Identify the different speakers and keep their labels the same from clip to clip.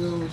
Speaker 1: Good?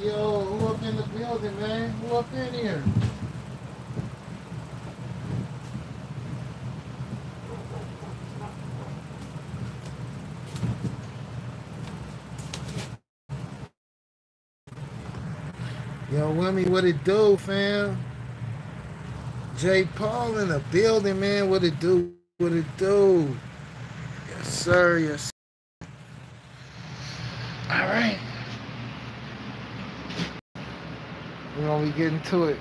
Speaker 1: Yo, who up in the building, man? Up in here? Yo, Wimmy, what it do, fam? Jay Paul in the building, man. What it do? What it do? Yes, sir. Yes. All right. We're gonna be getting to it.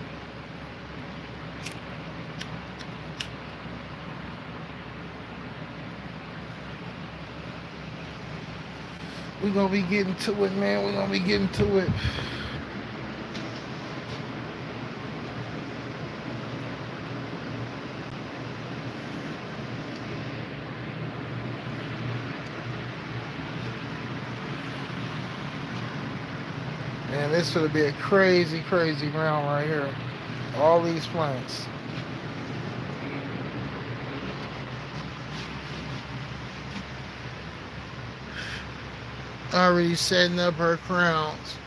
Speaker 1: We're gonna be getting to it, man. We're gonna be getting to it. Man, this would be a crazy, crazy round right here. All these plants. Already setting up her crowns.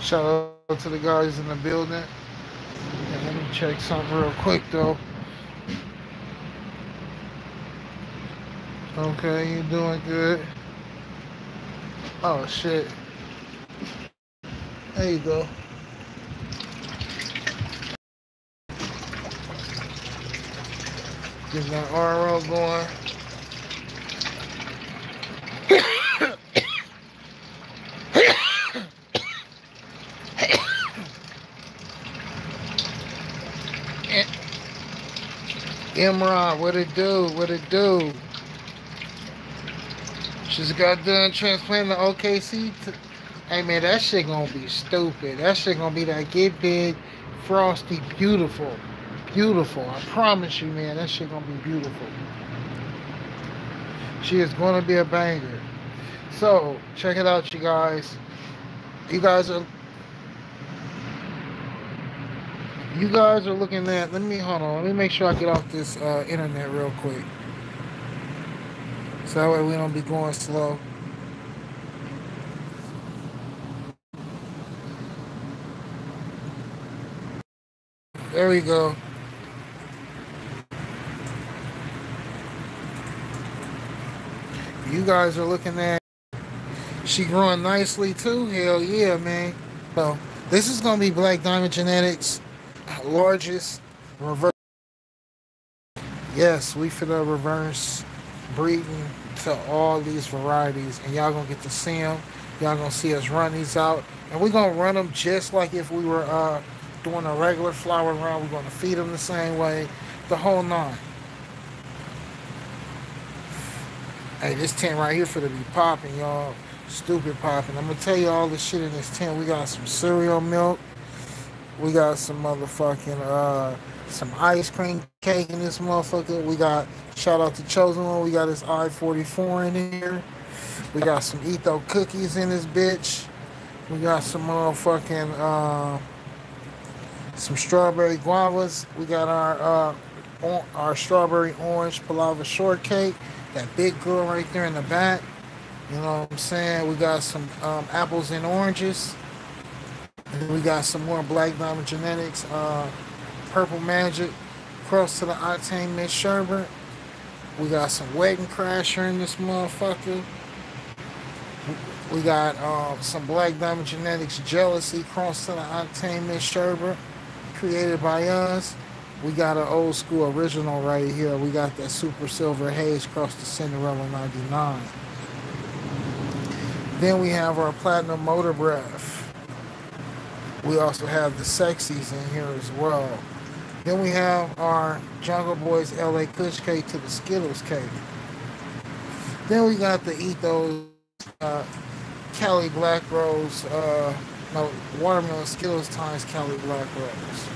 Speaker 1: Shout out to the guys in the building. And let me check something real quick though. Okay, you doing good. Oh shit. There you go. Get that RO going. Imran, what it do? What it do? Just got done transplanting the OKC. To, hey man, that shit gonna be stupid. That shit gonna be that get big, frosty, beautiful, beautiful. I promise you, man, that shit gonna be beautiful. She is gonna be a banger. So check it out, you guys. You guys are. You guys are looking at. Let me hold on. Let me make sure I get off this uh, internet real quick. So that way we don't be going slow. There we go. You guys are looking at she growing nicely too. Hell yeah, man. So this is gonna be Black Diamond Genetics largest reverse. Yes, we finna reverse breeding to all these varieties and y'all gonna get to see them y'all gonna see us run these out and we're gonna run them just like if we were uh, doing a regular flower run. We're gonna feed them the same way the whole nine. Hey this tent right here for to be popping y'all. Stupid popping. I'm gonna tell you all the shit in this tent. We got some cereal milk. We got some motherfucking uh some ice cream cake in this motherfucker. We got shout out to Chosen One. We got this I-44 in here. We got some Etho cookies in this bitch. We got some motherfucking uh, some strawberry guavas. We got our uh, our strawberry orange palava shortcake. That big girl right there in the back. You know what I'm saying? We got some um, apples and oranges. And we got some more Black Diamond Genetics, uh, Purple Magic, cross to the Octane Miss Sherbert. We got some Wedding Crasher in this motherfucker. We got uh, some Black Diamond Genetics Jealousy cross to the Octane Miss Sherbert, created by us. We got an old school original right here. We got that Super Silver Haze cross to Cinderella 99. Then we have our Platinum Motor Breath. We also have the Sexies in here as well. Then we have our Jungle Boys LA Kush cake to the Skittles cake. Then we got the Ethos uh, Cali Black Rose, uh, no, Watermelon Skittles times Cali Black Rose.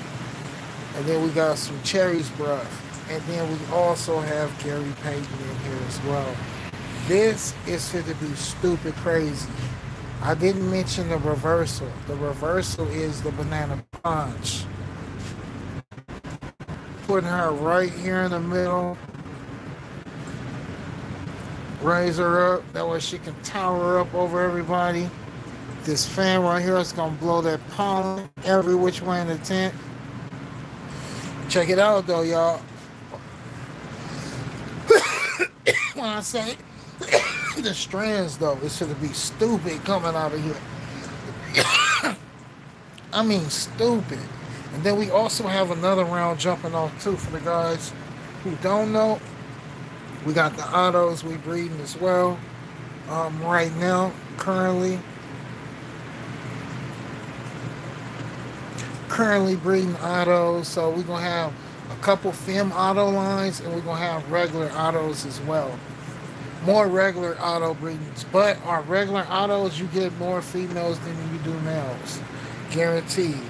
Speaker 1: And then we got some Cherries Breath. And then we also have Gary Payton in here as well. This is going to be stupid crazy. I didn't mention the reversal. The reversal is the banana punch. Putting her right here in the middle. Raise her up. That way she can tower up over everybody. This fan right here is going to blow that pollen every which way in the tent. Check it out though, y'all. when I say the strands though, it's gonna be stupid coming out of here. I mean stupid. And then we also have another round jumping off too for the guys who don't know. We got the autos we breeding as well. Um, right now, currently. Currently breeding autos, so we're gonna have a couple FEM auto lines and we're gonna have regular autos as well more regular auto breedings. But our regular autos, you get more females than you do males. Guaranteed.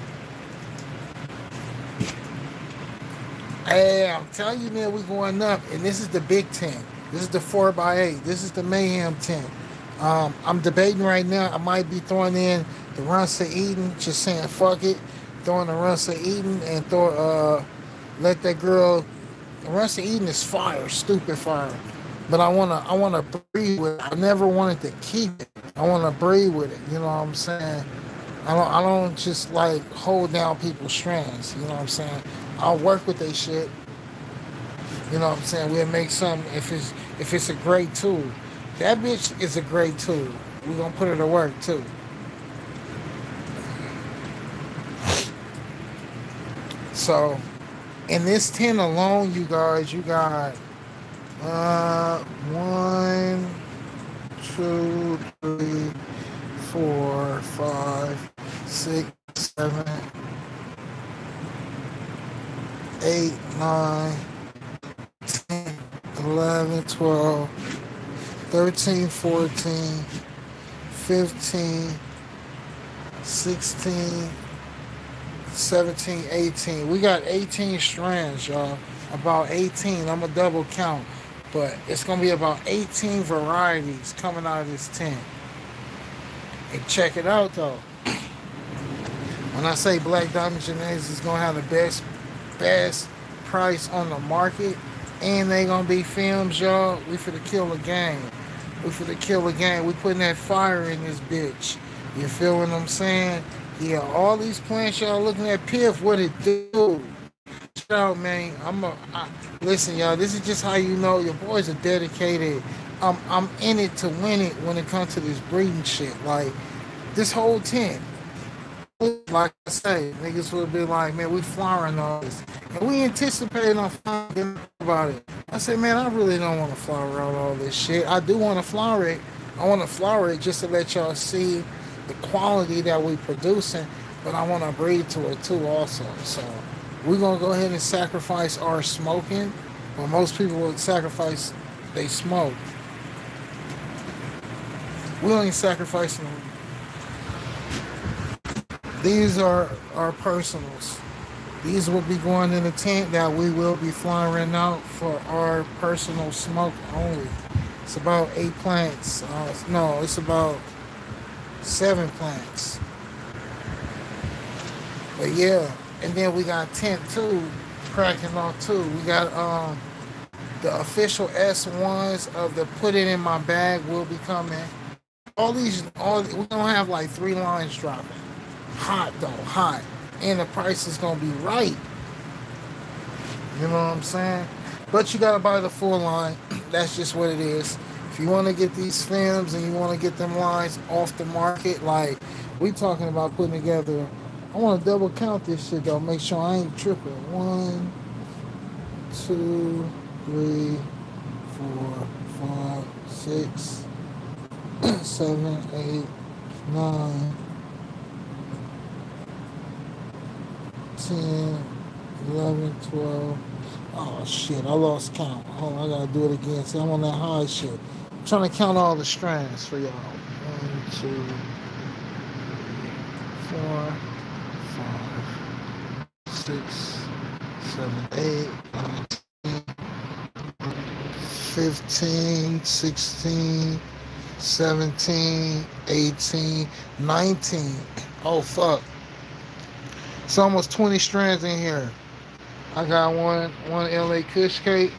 Speaker 1: Hey, I'm telling you, man, we're going up. And this is the big tent. This is the 4x8. This is the Mayhem tent. Um, I'm debating right now. I might be throwing in the Runs to Eden, just saying fuck it. Throwing the Runs to Eden and throw, uh, let that girl. The Runs to Eden is fire, stupid fire but I wanna I wanna breathe with it. I never wanted to keep it. I wanna breathe with it. You know what I'm saying? I don't I don't just like hold down people's strands. You know what I'm saying? I'll work with their shit. You know what I'm saying? We'll make some if it's if it's a great tool. That bitch is a great tool. We're gonna put it to work too. So in this 10 alone, you guys, you got uh, one, two, three, four, five, six, seven, eight, nine, ten, eleven, twelve, thirteen, fourteen, fifteen, sixteen, seventeen, eighteen. We got 18 strands, y'all. About 18. I'm going to double count but it's going to be about 18 varieties coming out of this tent. And check it out though. When I say Black Diamond Genetics is going to have the best, best price on the market, and they to be fems, y'all, we for the kill the game. We for the kill the game. We putting that fire in this bitch. You feel what I'm saying? Yeah, all these plants y'all looking at Piff, what it do? out, man. I'm a I, listen, y'all. This is just how you know your boys are dedicated. I'm I'm in it to win it when it comes to this breeding shit. Like this whole tent. Like I say, niggas would be like, man, we flowering all this. And we anticipate on flowering about it. I said, man, I really don't want to flower out all this shit. I do want to flower it. I want to flower it just to let y'all see the quality that we producing, but I want to breed to it too also. So we're gonna go ahead and sacrifice our smoking. Well, most people would sacrifice they smoke. We ain't sacrificing. These are our personals. These will be going in the tent that we will be flying out for our personal smoke only. It's about eight plants. Uh, no, it's about seven plants. But yeah, And then we got tent two cracking off too. We got um the official S1s of the put it in my bag will be coming. All these all we're gonna have like three lines dropping. Hot though, hot. And the price is gonna be right. You know what I'm saying? But you gotta buy the full line. That's just what it is. If you want to get these fems and you want to get them lines off the market, like we talking about putting together. I want to double count this shit though. Make sure I ain't tripping. One, two, three, four, five, six, seven, eight, nine, ten, eleven, twelve. Oh shit, I lost count. Hold on, I gotta do it again. See, I'm on that high shit trying to count all the strands for y'all. One, two, four, five, six, seven, eight, nine, 15, 16, 17, 18, 19. Oh, fuck. It's almost 20 strands in here. I got one one LA Kush cake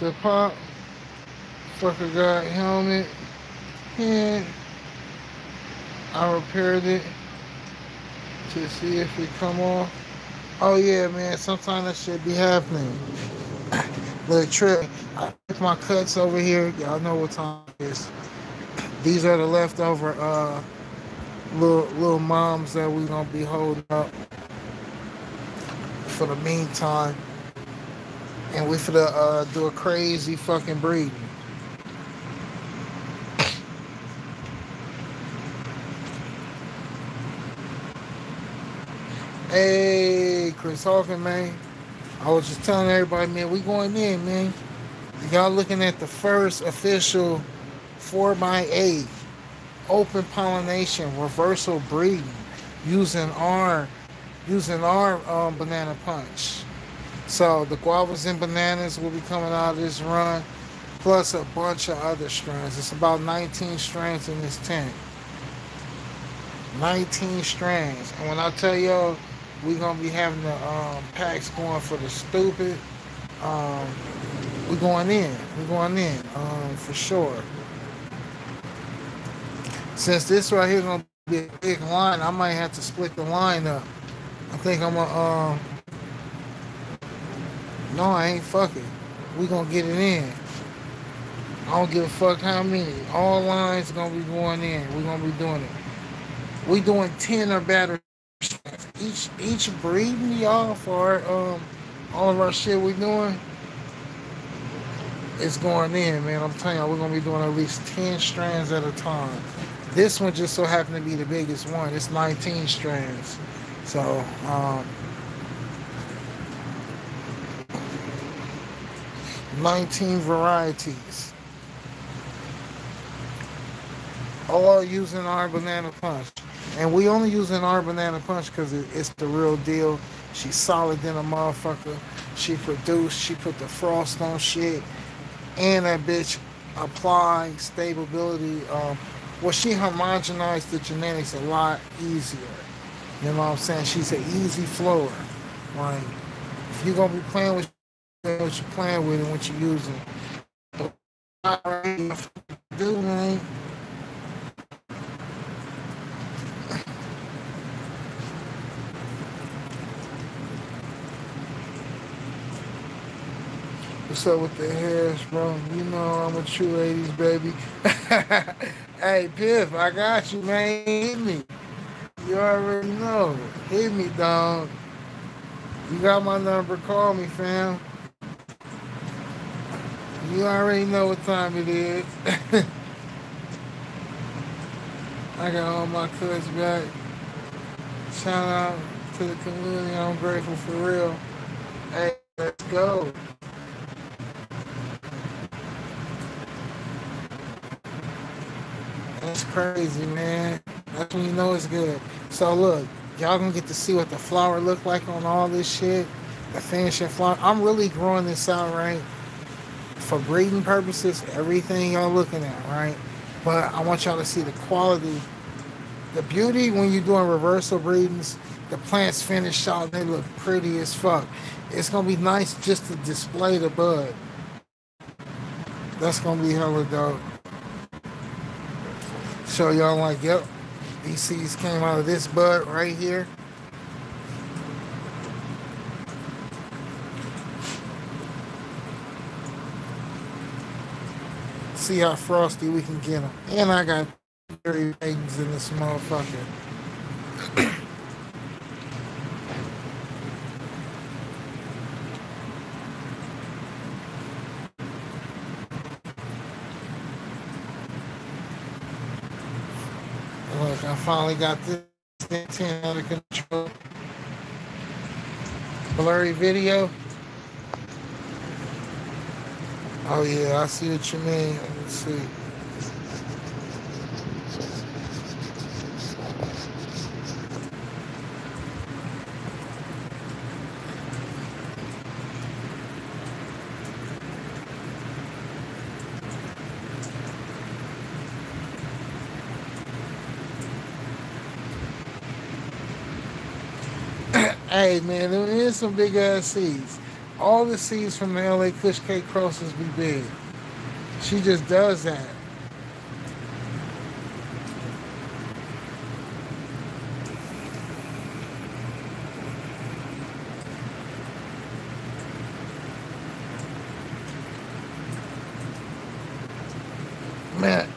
Speaker 1: to pop. Fucker got helmet. And I repaired it to see if it come off. Oh yeah, man. Sometimes that should be happening. the trip. I took my cuts over here. Y'all know what time it is. These are the leftover uh little little moms that we gonna be holding up for the meantime. And we finna uh, do a crazy fucking breeding. Hey, Chris Hawkins, man. I was just telling everybody, man, we going in, man. Y'all looking at the first official 4x8 open pollination reversal breeding using our using our um, banana punch. So the guavas and bananas will be coming out of this run, plus a bunch of other strands. It's about 19 strands in this tank. 19 strands. And when I tell y'all we're gonna be having the um, packs going for the stupid. Um, we're going in. We're going in um, for sure. Since this right here is gonna be a big line, I might have to split the line up. I think I'm gonna. Um, no, I ain't fucking. We gonna get it in. I don't give a fuck how many. All lines gonna be going in. We're gonna be doing it. We doing ten or better each each breeding y'all for um all of our shit we doing it's going in, man. I'm telling you, we're gonna be doing at least 10 strands at a time. This one just so happened to be the biggest one. It's 19 strands. So um 19 varieties. All using our banana punch. And we only using our banana punch because it, it's the real deal. She's solid than a motherfucker. She produced, she put the frost on shit. And that bitch apply stability. Um, well, she homogenized the genetics a lot easier. You know what I'm saying? She's an easy flower. Like, if you're going to be playing with what you're playing with and what you're using. Do, man. What's up with the hairs, bro? You know I'm a true 80s baby. hey, Piff, I got you, man. Hit me. You already know. Hit me, dog. You got my number. Call me, fam. You already know what time it is. I got all my cuts back. Shout out to the community. I'm grateful for real. Hey, let's go. That's crazy, man. That's when you know it's good. So look, y'all gonna get to see what the flower look like on all this shit. The finishing flower. I'm really growing this out, right? For breeding purposes, everything y'all looking at, right? But I want y'all to see the quality, the beauty when you're doing reversal breedings. the plants finished out they look pretty as fuck. It's gonna be nice just to display the bud. That's gonna be hella dope. Show y'all like, yep, these seeds came out of this bud right here. See how frosty we can get them. And I got 30 eggs in this motherfucker. Look, I finally got this thing under control. Blurry video. Oh yeah, I see what you mean. Let's see. Man, there is some big ass seeds. All the seeds from the LA Kush Cake crosses be big. She just does that. Man,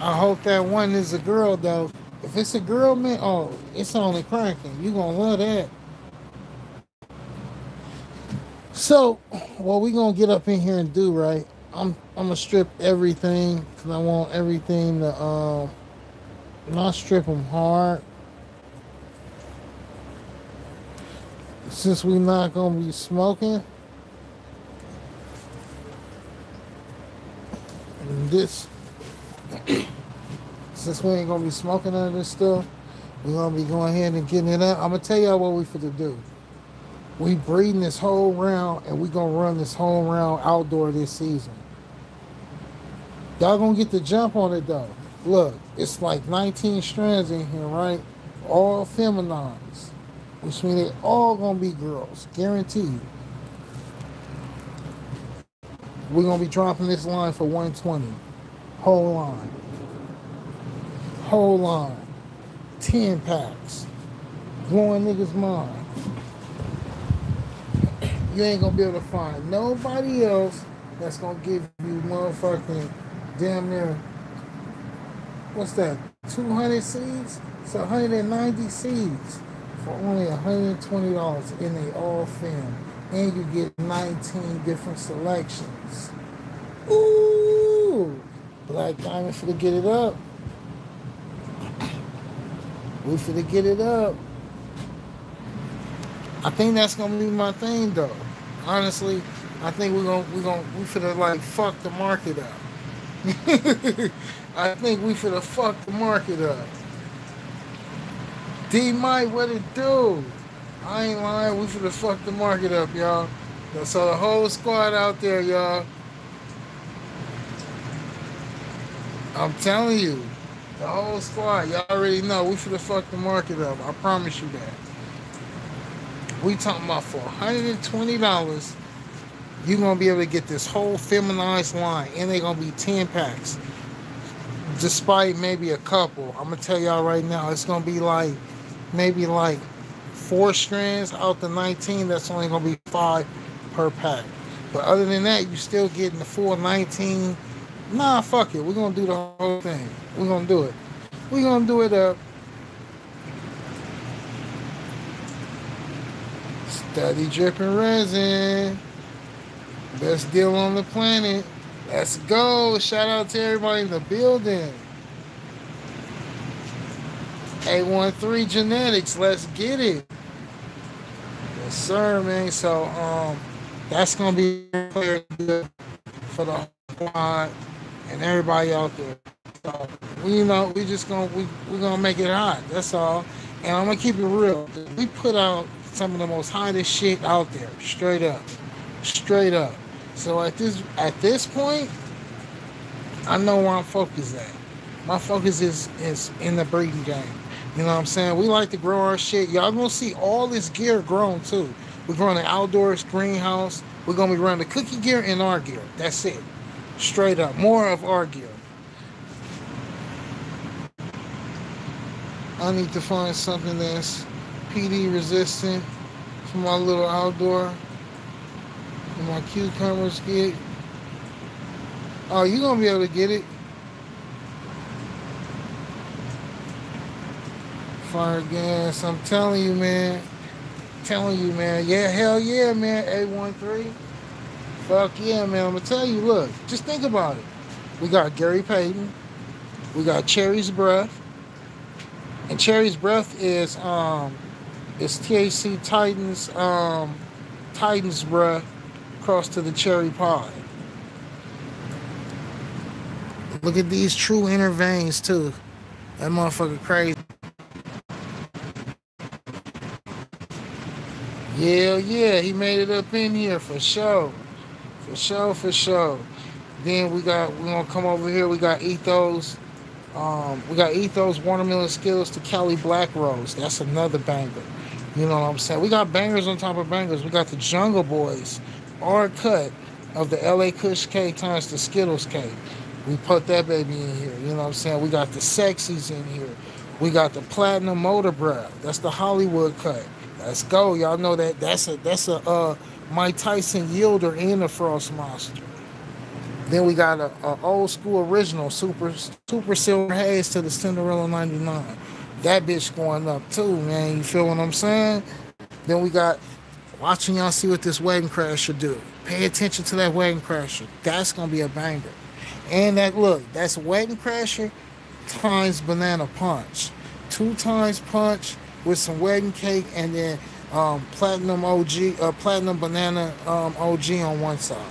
Speaker 1: I hope that one is a girl though. If it's a girl, man, oh, it's only cracking. You gonna love that. So, what we gonna get up in here and do, right? I'm I'm gonna strip everything because I want everything to um not strip them hard. Since we not gonna be smoking, and this since we ain't gonna be smoking none of this stuff, we're gonna be going ahead and getting it out. I'm gonna tell y'all what we for to do. We breeding this whole round and we gonna run this whole round outdoor this season. Y'all gonna get the jump on it though. Look, it's like 19 strands in here, right? All feminines. Which means they all gonna be girls, guaranteed. We're gonna be dropping this line for 120. Whole line. Whole line. 10 packs. Blowing niggas' mind. You ain't gonna be able to find nobody else that's gonna give you motherfucking damn near what's that? 200 seeds? It's 190 seeds for only $120 and they all fem. And you get 19 different selections. Ooh! Black Diamond for to get it up. We finna get it up. I think that's gonna be my thing though. Honestly, I think we're gonna we're gonna we finna like fuck the market up. I think we finna fuck the market up. D Mike, what it do? I ain't lying, we finna fuck the market up, y'all. So the whole squad out there, y'all. I'm telling you, the whole squad, y'all already know we finna fuck the market up. I promise you that. We talking about for $120, you're gonna be able to get this whole feminized line, and they're gonna be 10 packs. Despite maybe a couple, I'm gonna tell y'all right now, it's gonna be like maybe like four strands out the 19. That's only gonna be five per pack. But other than that, you still getting the full 19. Nah, fuck it. We're gonna do the whole thing. We're gonna do it. We're gonna do it up. Study dripping resin. Best deal on the planet. Let's go. Shout out to everybody in the building. A13 Genetics. Let's get it. Yes, sir, man. So um that's gonna be for the squad and everybody out there. So we you know we just gonna we we gonna make it hot. That's all. And I'm gonna keep it real. We put out some of the most hottest shit out there, straight up, straight up. So at this at this point, I know where I'm focused at. My focus is is in the breeding game. You know what I'm saying? We like to grow our shit. Y'all gonna see all this gear grown too. We're growing an outdoors greenhouse. We're gonna be running the cookie gear and our gear. That's it. Straight up. More of our gear. I need to find something that's PD resistant for my little outdoor. And my cucumbers get. Oh, you gonna be able to get it. fire gas. I'm telling you, man. Telling you, man. Yeah, hell yeah, man. A13. Fuck yeah, man. I'm gonna tell you, look, just think about it. We got Gary Payton. We got Cherry's Breath. And Cherry's Breath is um is TAC Titans um Titans breath across to the cherry pie. Look at these true inner veins too. That motherfucker crazy. Yeah, yeah, he made it up in here for sure. For sure, for sure. Then we got we're gonna come over here, we got Ethos. Um, we got Ethos Watermelon Skittles to Cali Black Rose. That's another banger. You know what I'm saying? We got bangers on top of bangers. We got the Jungle Boys, our cut of the LA Kush K times the Skittles K. We put that baby in here. You know what I'm saying? We got the Sexies in here. We got the Platinum Motor Breath. That's the Hollywood cut. Let's go. Y'all know that that's a that's a uh, Mike Tyson yielder and a frost monster. Then we got a, a, old school original super super silver haze to the Cinderella 99. That bitch going up too, man. You feel what I'm saying? Then we got watching y'all see what this wedding crasher do. Pay attention to that wedding crasher. That's gonna be a banger. And that look, that's wedding crasher times banana punch. Two times punch with some wedding cake and then um, platinum OG, uh, platinum banana um, OG on one side.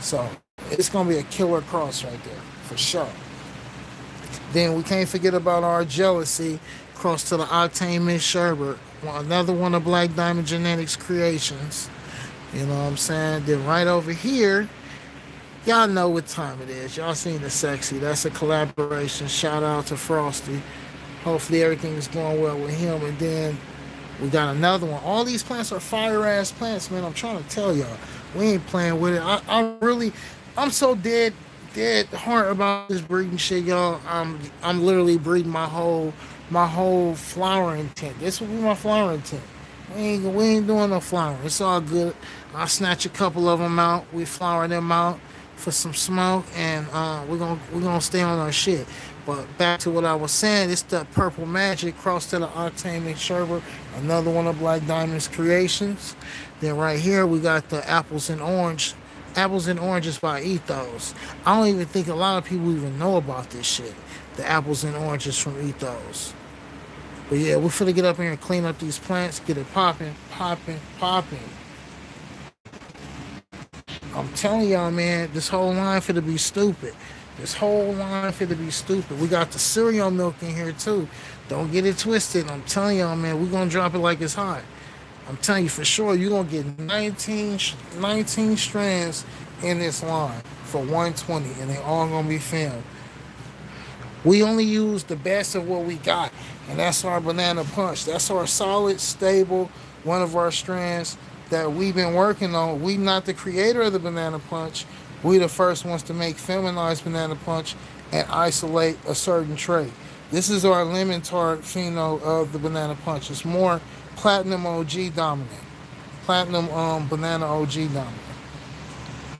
Speaker 1: So it's gonna be a killer cross right there for sure. Then we can't forget about our jealousy cross to the Octane Miss Sherbert, another one of Black Diamond Genetics creations. You know what I'm saying? Then right over here, y'all know what time it is. Y'all seen the sexy. That's a collaboration. Shout out to Frosty. Hopefully everything is going well with him. And then we got another one. All these plants are fire ass plants, man. I'm trying to tell y'all. We ain't playing with it. I, I really, I'm so dead, dead heart about this breeding shit, y'all. I'm, I'm literally breeding my whole, my whole flowering tent. This will be my flowering tent. We ain't, we ain't doing no flowering. It's all good. I'll snatch a couple of them out. We flower them out for some smoke, and uh, we're gonna we're gonna stay on our shit. But back to what I was saying, it's the Purple Magic cross to the Octane Miss Sherbert, another one of Black Diamond's creations. Then right here we got the Apples and Orange, Apples and Oranges by Ethos. I don't even think a lot of people even know about this shit. The Apples and Oranges from Ethos. But yeah, we're finna get up here and clean up these plants, get it popping, popping, popping. I'm telling y'all, man, this whole line finna be stupid. This whole line to be stupid. We got the cereal milk in here too. Don't get it twisted. I'm telling y'all, man, we're gonna drop it like it's hot. I'm telling you for sure, you're gonna get 19, 19 strands in this line for 120, and they all gonna be filmed. We only use the best of what we got, and that's our banana punch. That's our solid, stable, one of our strands that we've been working on. We not the creator of the banana punch, we the first ones to make feminized banana punch and isolate a certain trait. This is our lemon tart pheno of the banana punch. It's more platinum OG dominant. Platinum um, banana OG dominant.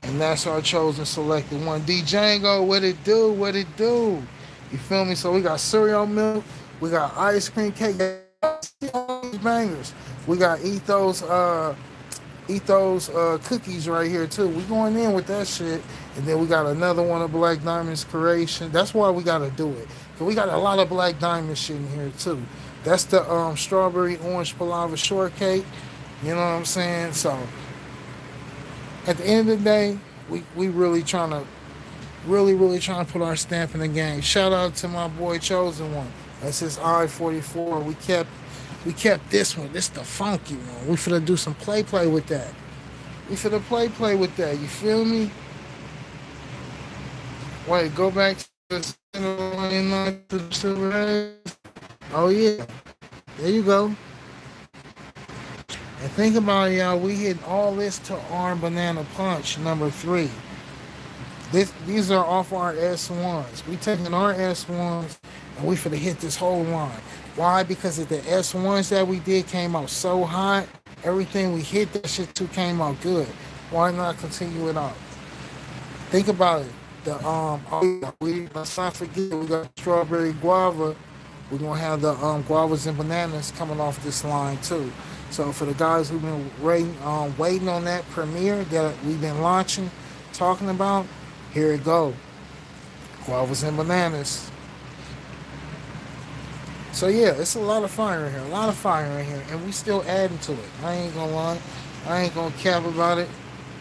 Speaker 1: And that's our chosen selected one. D Django, what it do? What it do? You feel me? So we got cereal milk, we got ice cream cake, bangers. We got ethos uh Ethos uh, cookies right here too. We going in with that shit, and then we got another one of Black Diamond's creation. That's why we gotta do it. Cause we got a lot of Black Diamond shit in here too. That's the um, strawberry orange palava shortcake. You know what I'm saying? So at the end of the day, we we really trying to, really really trying to put our stamp in the game. Shout out to my boy Chosen One. That's his I-44. We kept we kept this one. This the funky one. We finna do some play play with that. We finna play play with that. You feel me? Wait, go back to the center line to the silver Oh yeah. There you go. And think about it, y'all. We hit all this to Arm Banana Punch number three. This, these are off our S1s. We taking our S1s and we finna hit this whole line. Why? Because of the S1s that we did came out so hot. Everything we hit that shit too came out good. Why not continue it on? Think about it. The um oh, we let's not forget we got strawberry guava. We're gonna have the um guavas and bananas coming off this line too. So for the guys who've been waiting um waiting on that premiere that we've been launching, talking about, here it go. Guavas and bananas. So yeah, it's a lot of fire in here, a lot of fire in here, and we still adding to it. I ain't gonna lie, I ain't gonna cap about it.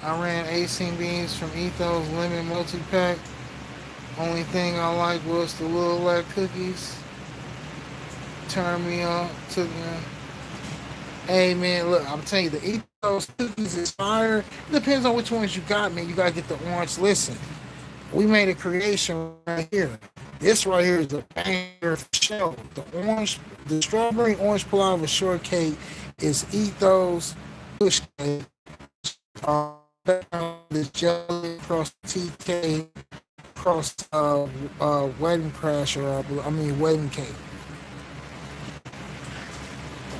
Speaker 1: I ran 18 beans from Ethos Lemon Multi-Pack. Only thing I like was the little black cookies. Turn me on to the. Hey man, look, I'm telling you, the Ethos cookies is fire. It depends on which ones you got, man. You gotta get the orange. Listen, we made a creation right here. This right here is a banger show. The orange, the strawberry orange palaver shortcake is Ethos push cake. Uh, the jelly across TK across uh, uh, wedding crasher. I mean wedding cake.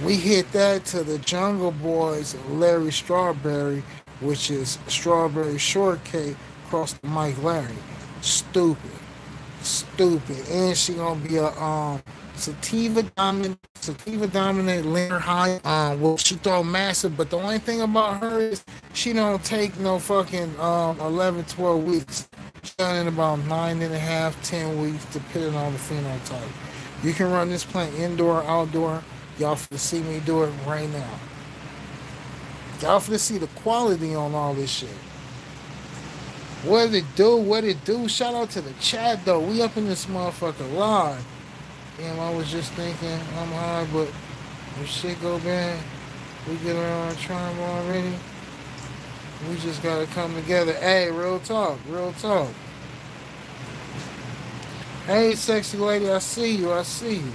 Speaker 1: We hit that to the Jungle Boys Larry Strawberry, which is strawberry shortcake across the Mike Larry. Stupid stupid. And she gonna be a um sativa dominant sativa dominant linear high. Um well she throw massive, but the only thing about her is she don't take no fucking um 11, 12 weeks. She's done in about nine and a half, ten weeks, depending on the phenotype. You can run this plant indoor, outdoor. Y'all for to see me do it right now. Y'all for to see the quality on all this shit. What it do? What it do? Shout out to the chat though. We up in this motherfucker live. Damn, I was just thinking I'm high, but if shit go bad, we get around trying already. We just gotta come together. Hey, real talk, real talk. Hey, sexy lady, I see you. I see you.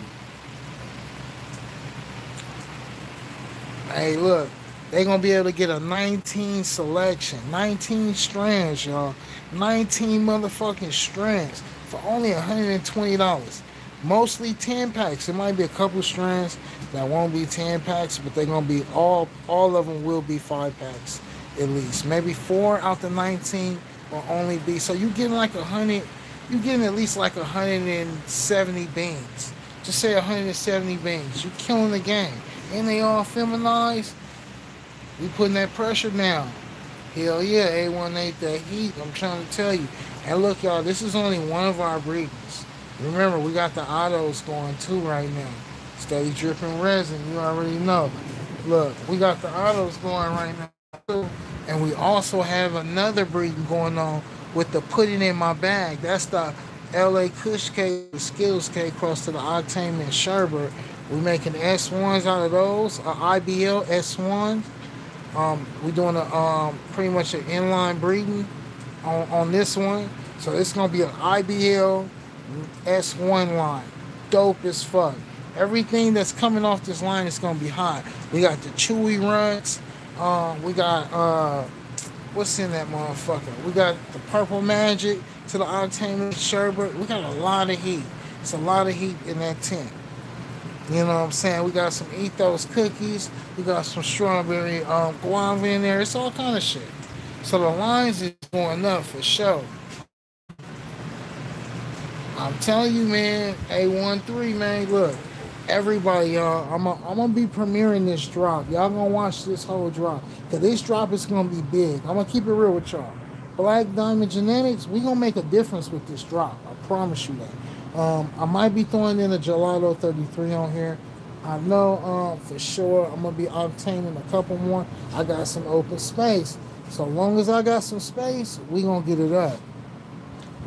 Speaker 1: Hey, look, they gonna be able to get a 19 selection, 19 strands, y'all. 19 motherfucking strands for only $120. Mostly 10 packs. It might be a couple strands that won't be 10 packs, but they're gonna be all all of them will be five packs at least. Maybe four out the 19 will only be so you getting like a hundred you getting at least like 170 beans. Just say 170 beans. You killing the game. And they all feminized we putting that pressure down. Hell yeah, A13 that heat. I'm trying to tell you. And look, y'all, this is only one of our breedings. Remember, we got the autos going too right now. Steady dripping resin, you already know. Look, we got the autos going right now too. And we also have another breeding going on with the putting in my bag. That's the LA Kush K, Skittles K, across to the Octane and Sherbert. We're making S1s out of those, IBL S1s. Um, we're doing a um, pretty much an inline breeding on, on this one. So it's gonna be an IBL S1 line. Dope as fuck. Everything that's coming off this line is gonna be hot. We got the chewy runs. Uh, we got uh, what's in that motherfucker? We got the purple magic to the octane sherbet. We got a lot of heat. It's a lot of heat in that tent. You know what I'm saying? We got some ethos cookies. We got some strawberry um, guava in there. It's all kind of shit. So the lines is going up for sure. I'm telling you, man. A13, man. Look, everybody, y'all. I'm gonna I'm be premiering this drop. Y'all gonna watch this whole drop. Cause this drop is gonna be big. I'm gonna keep it real with y'all. Black Diamond Genetics, we gonna make a difference with this drop. I promise you that. Um, I might be throwing in a Gelato 33 on here. I know um, for sure I'm gonna be obtaining a couple more. I got some open space. So long as I got some space, we gonna get it up.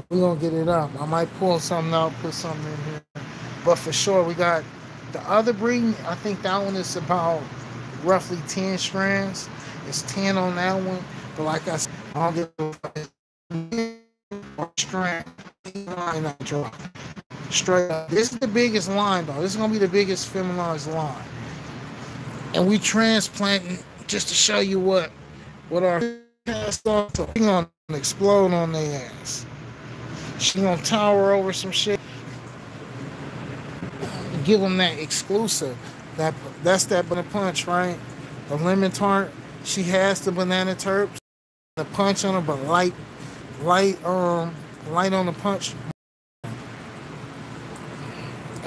Speaker 1: We gonna get it up. I might pull something out, put something in here. But for sure, we got the other breeding. I think that one is about roughly 10 strands. It's 10 on that one. But like I said, I'll get a strand I. Straight up. This is the biggest line though. This is gonna be the biggest feminized line. And we transplanting just to show you what what our past thoughts are. We gonna explode on their ass. She gonna tower over some shit. Give them that exclusive. That that's that banana punch, right? The lemon tart. She has the banana terps. the punch on her, but light, light, um, light on the punch.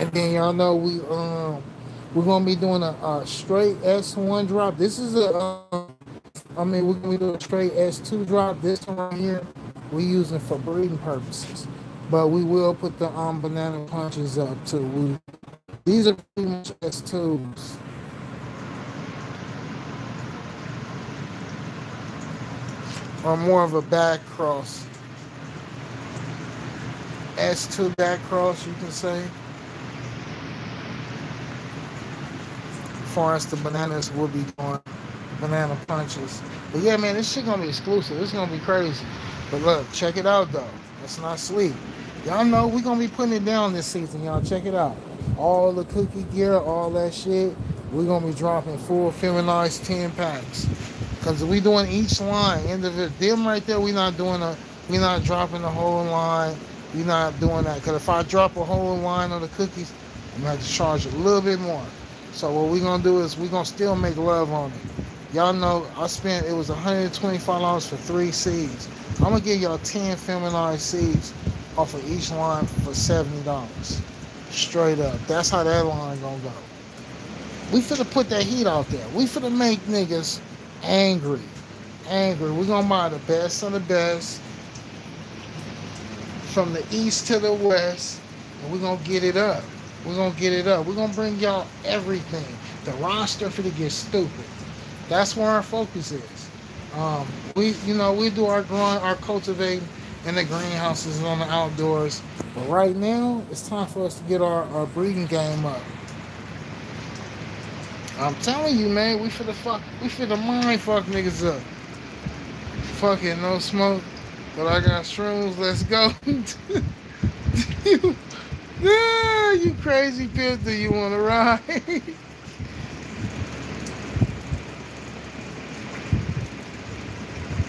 Speaker 1: And then y'all know we um we're gonna be doing a, a straight S1 drop. This is a uh, I mean we're gonna doing a straight S2 drop. This one right here we using for breeding purposes. But we will put the um banana punches up too. We, these are pretty much S2s. Or more of a back cross. S2 back cross, you can say. Far as the bananas will be doing banana punches. But yeah, man, this shit gonna be exclusive. It's gonna be crazy. But look, check it out though. Let's not sleep. Y'all know we gonna be putting it down this season, y'all. Check it out. All the cookie gear, all that shit. We're gonna be dropping full feminized 10 packs. Cause we doing each line individual. Them right there, we not doing a we not dropping the whole line. We not doing that. Cause if I drop a whole line of the cookies, I'm gonna have to charge a little bit more. So what we're gonna do is we're gonna still make love on it. Y'all know I spent it was $125 for three seeds. I'm gonna give y'all 10 feminized seeds off of each line for $70. Straight up. That's how that line gonna go. We finna put that heat out there. We finna make niggas angry. Angry. We're gonna buy the best of the best from the east to the west, and we're gonna get it up. We're gonna get it up. We're gonna bring y'all everything. The roster for to get stupid. That's where our focus is. Um, we, you know, we do our growing, our cultivating in the greenhouses and on the outdoors. But right now, it's time for us to get our, our breeding game up. I'm telling you, man, we for the fuck, we for the mind fuck niggas up. Fucking no smoke, but I got shrooms. Let's go. Yeah, you crazy pistol, you wanna ride?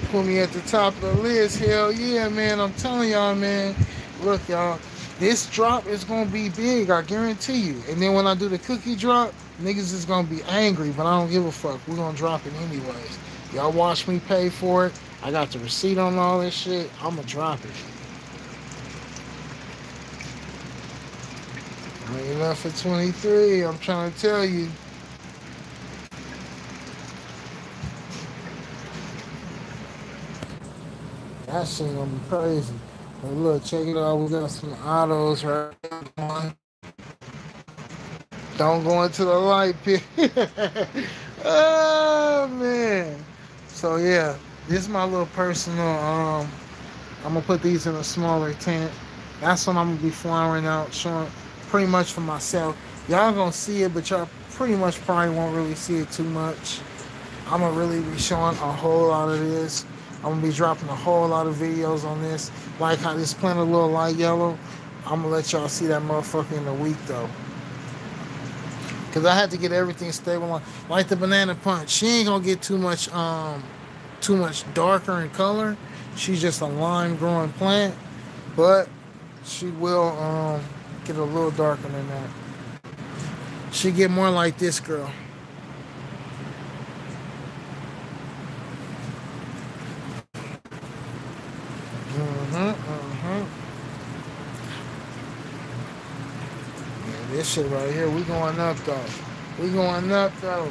Speaker 1: Put me at the top of the list, hell yeah, man. I'm telling y'all, man. Look, y'all, this drop is gonna be big, I guarantee you. And then when I do the cookie drop, niggas is gonna be angry, but I don't give a fuck. We're gonna drop it anyways. Y'all watch me pay for it. I got the receipt on all this shit. I'ma drop it. Ain't enough for 23, I'm trying to tell you. That shit gonna be crazy. But look, check it out. We got some autos right on. Don't go into the light pit. oh man. So yeah, this is my little personal um I'm gonna put these in a smaller tent. That's when I'm gonna be flying out, showing pretty much for myself. Y'all gonna see it, but y'all pretty much probably won't really see it too much. I'm gonna really be showing a whole lot of this. I'm gonna be dropping a whole lot of videos on this. Like how this plant a little light yellow. I'm gonna let y'all see that motherfucker in a week though. Cause I had to get everything stable Like the banana punch. She ain't gonna get too much um too much darker in color. She's just a lime growing plant. But she will um get a little darker than that. She get more like this girl. Mm-hmm, mm-hmm. This shit right here, we going up though. We going up though.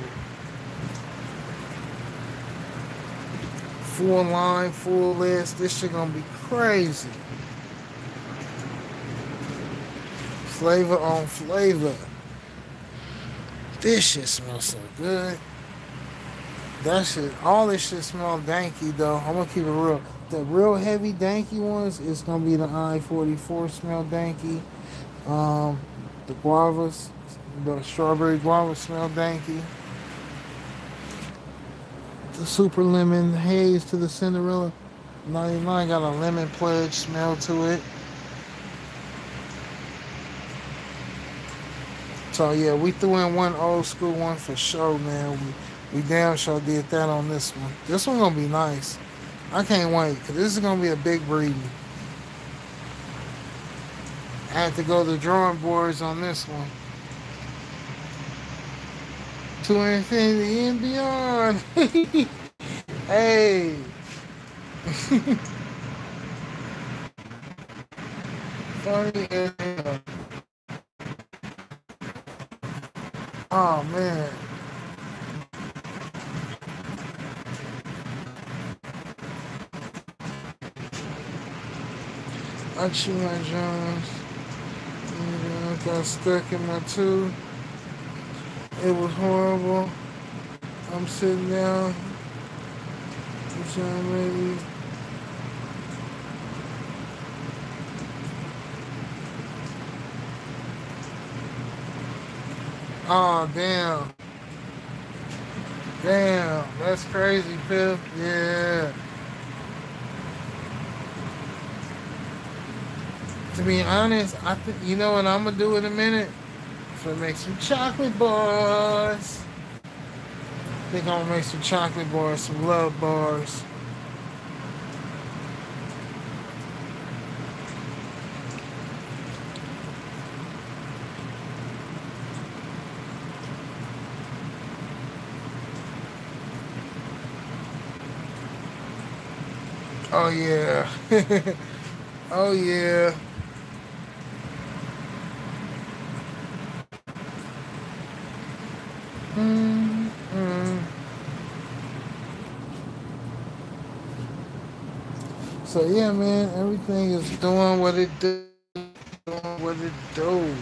Speaker 1: Full line, full list. This shit gonna be crazy. Flavor on flavor. This shit smells so good. That shit, all this shit smell danky though. I'm gonna keep it real. The real heavy danky ones is gonna be the I-44 smell danky. Um, the guavas, the strawberry guava smell danky. The super lemon haze to the Cinderella 99 got a lemon pledge smell to it. So yeah, we threw in one old school one for sure, man. We we damn sure did that on this one. This one gonna be nice. I can't wait because this is gonna be a big breeding. I have to go to the drawing boards on this one. To infinity and beyond. hey. Funny as Oh man. I chew my Jones. I got stuck in my tooth. It was horrible. I'm sitting down. I'm ready. Oh damn. Damn, that's crazy, Pip. Yeah. To be honest, I think you know what I'm gonna do in a minute. Gonna make some chocolate bars. I think I'm gonna make some chocolate bars, some love bars. Oh yeah. oh yeah. Mm, mm. So yeah, man, everything is doing what it do, doing what it do.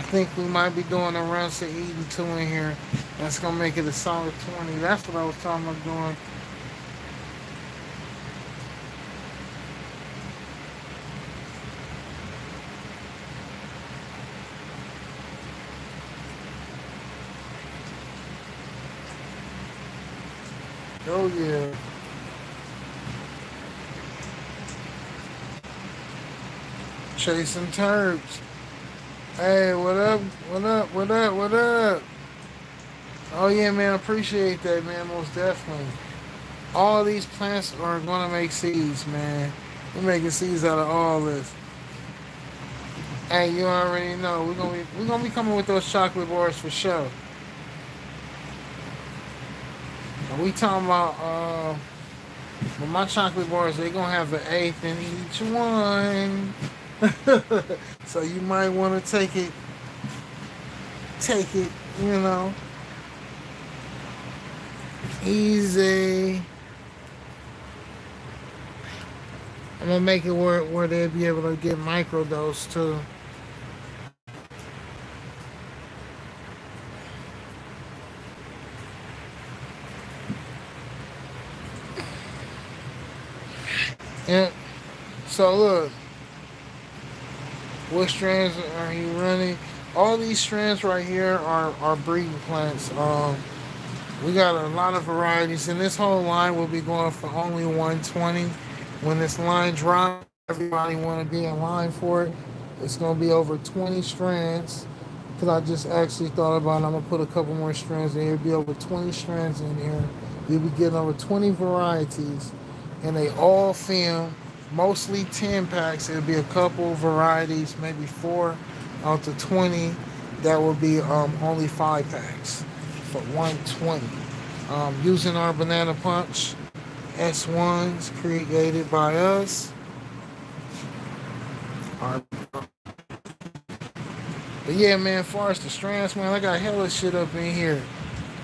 Speaker 1: I think we might be doing a run to eating two in here. That's gonna make it a solid 20. That's what I was talking about doing. Oh yeah. Chasing Terps. Hey, what up? What up? What up? What up? Oh yeah, man. Appreciate that, man. Most definitely. All these plants are gonna make seeds, man. We're making seeds out of all this. Hey, you already know we're gonna be we're gonna be coming with those chocolate bars for sure. And we talking about uh, with my chocolate bars, they gonna have an eighth in each one. so you might want to take it, take it, you know, easy. I'm gonna make it where where they'll be able to get microdose too. Yeah. So look, what strands are you running? All these strands right here are, are breeding plants. Um, we got a lot of varieties, and this whole line will be going for only 120. When this line drops, everybody want to be in line for it. It's going to be over 20 strands. Because I just actually thought about it. I'm going to put a couple more strands in here. It'll be over 20 strands in here. You'll be getting over 20 varieties. And they all film mostly 10 packs. It'll be a couple varieties, maybe four out to 20. That will be um, only five packs for 120. Um, using our banana punch S1s created by us. Our, but yeah, man, far as the strands, man, I got hella shit up in here.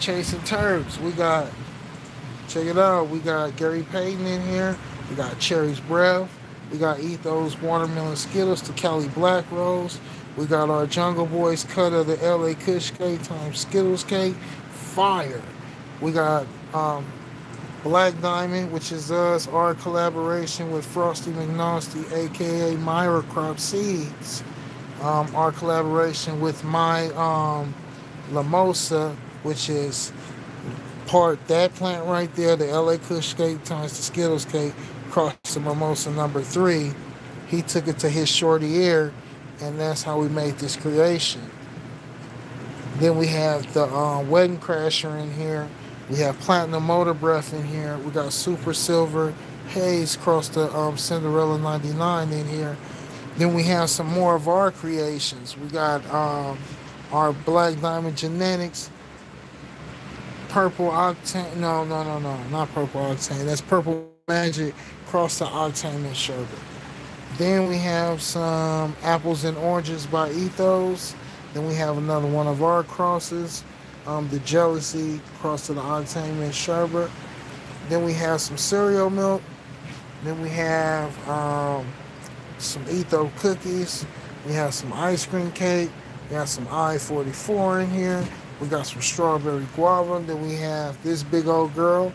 Speaker 1: Chasing Terps. We got, check it out, we got Gary Payton in here. We got Cherry's Breath. We got Ethos Watermelon Skittles to Cali Black Rose. We got our Jungle Boys cut of the LA Kush cake times Skittles cake. Fire. We got um, Black Diamond, which is us, our collaboration with Frosty McNasty, aka Myra Crop Seeds. Um, our collaboration with my um, Lamosa, which is part that plant right there, the LA Kush cake times the Skittles cake across the Mimosa number three. He took it to his shorty ear and that's how we made this creation. Then we have the uh, Wedding Crasher in here. We have Platinum Motor Breath in here. We got Super Silver Haze across the um, Cinderella 99 in here. Then we have some more of our creations. We got um, our Black Diamond Genetics, Purple Octane. No, no, no, no, not Purple Octane. That's Purple Magic across the Octane and Sherbet. Then we have some Apples and Oranges by Ethos. Then we have another one of our crosses, um, the Jealousy cross to the Octane and Sherbet. Then we have some cereal milk. Then we have um, some Ethos cookies. We have some ice cream cake. We got some I-44 in here. We got some strawberry guava. Then we have this big old girl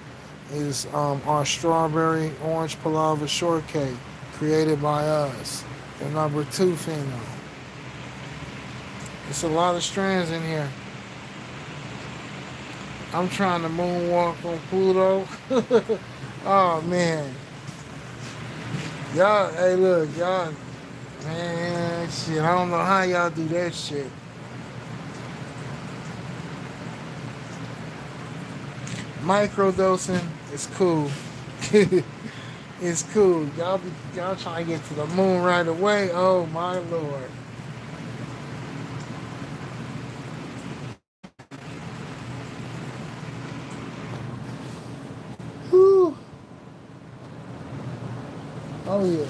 Speaker 1: is um, our strawberry orange palava shortcake created by us. The number two pheno. It's a lot of strands in here. I'm trying to moonwalk on Pluto. oh man. Y'all, hey look, y'all, man, shit, I don't know how y'all do that shit. Microdosing is cool. it's cool. Y'all be y'all trying to get to the moon right away. Oh my lord. Whew. Oh yeah.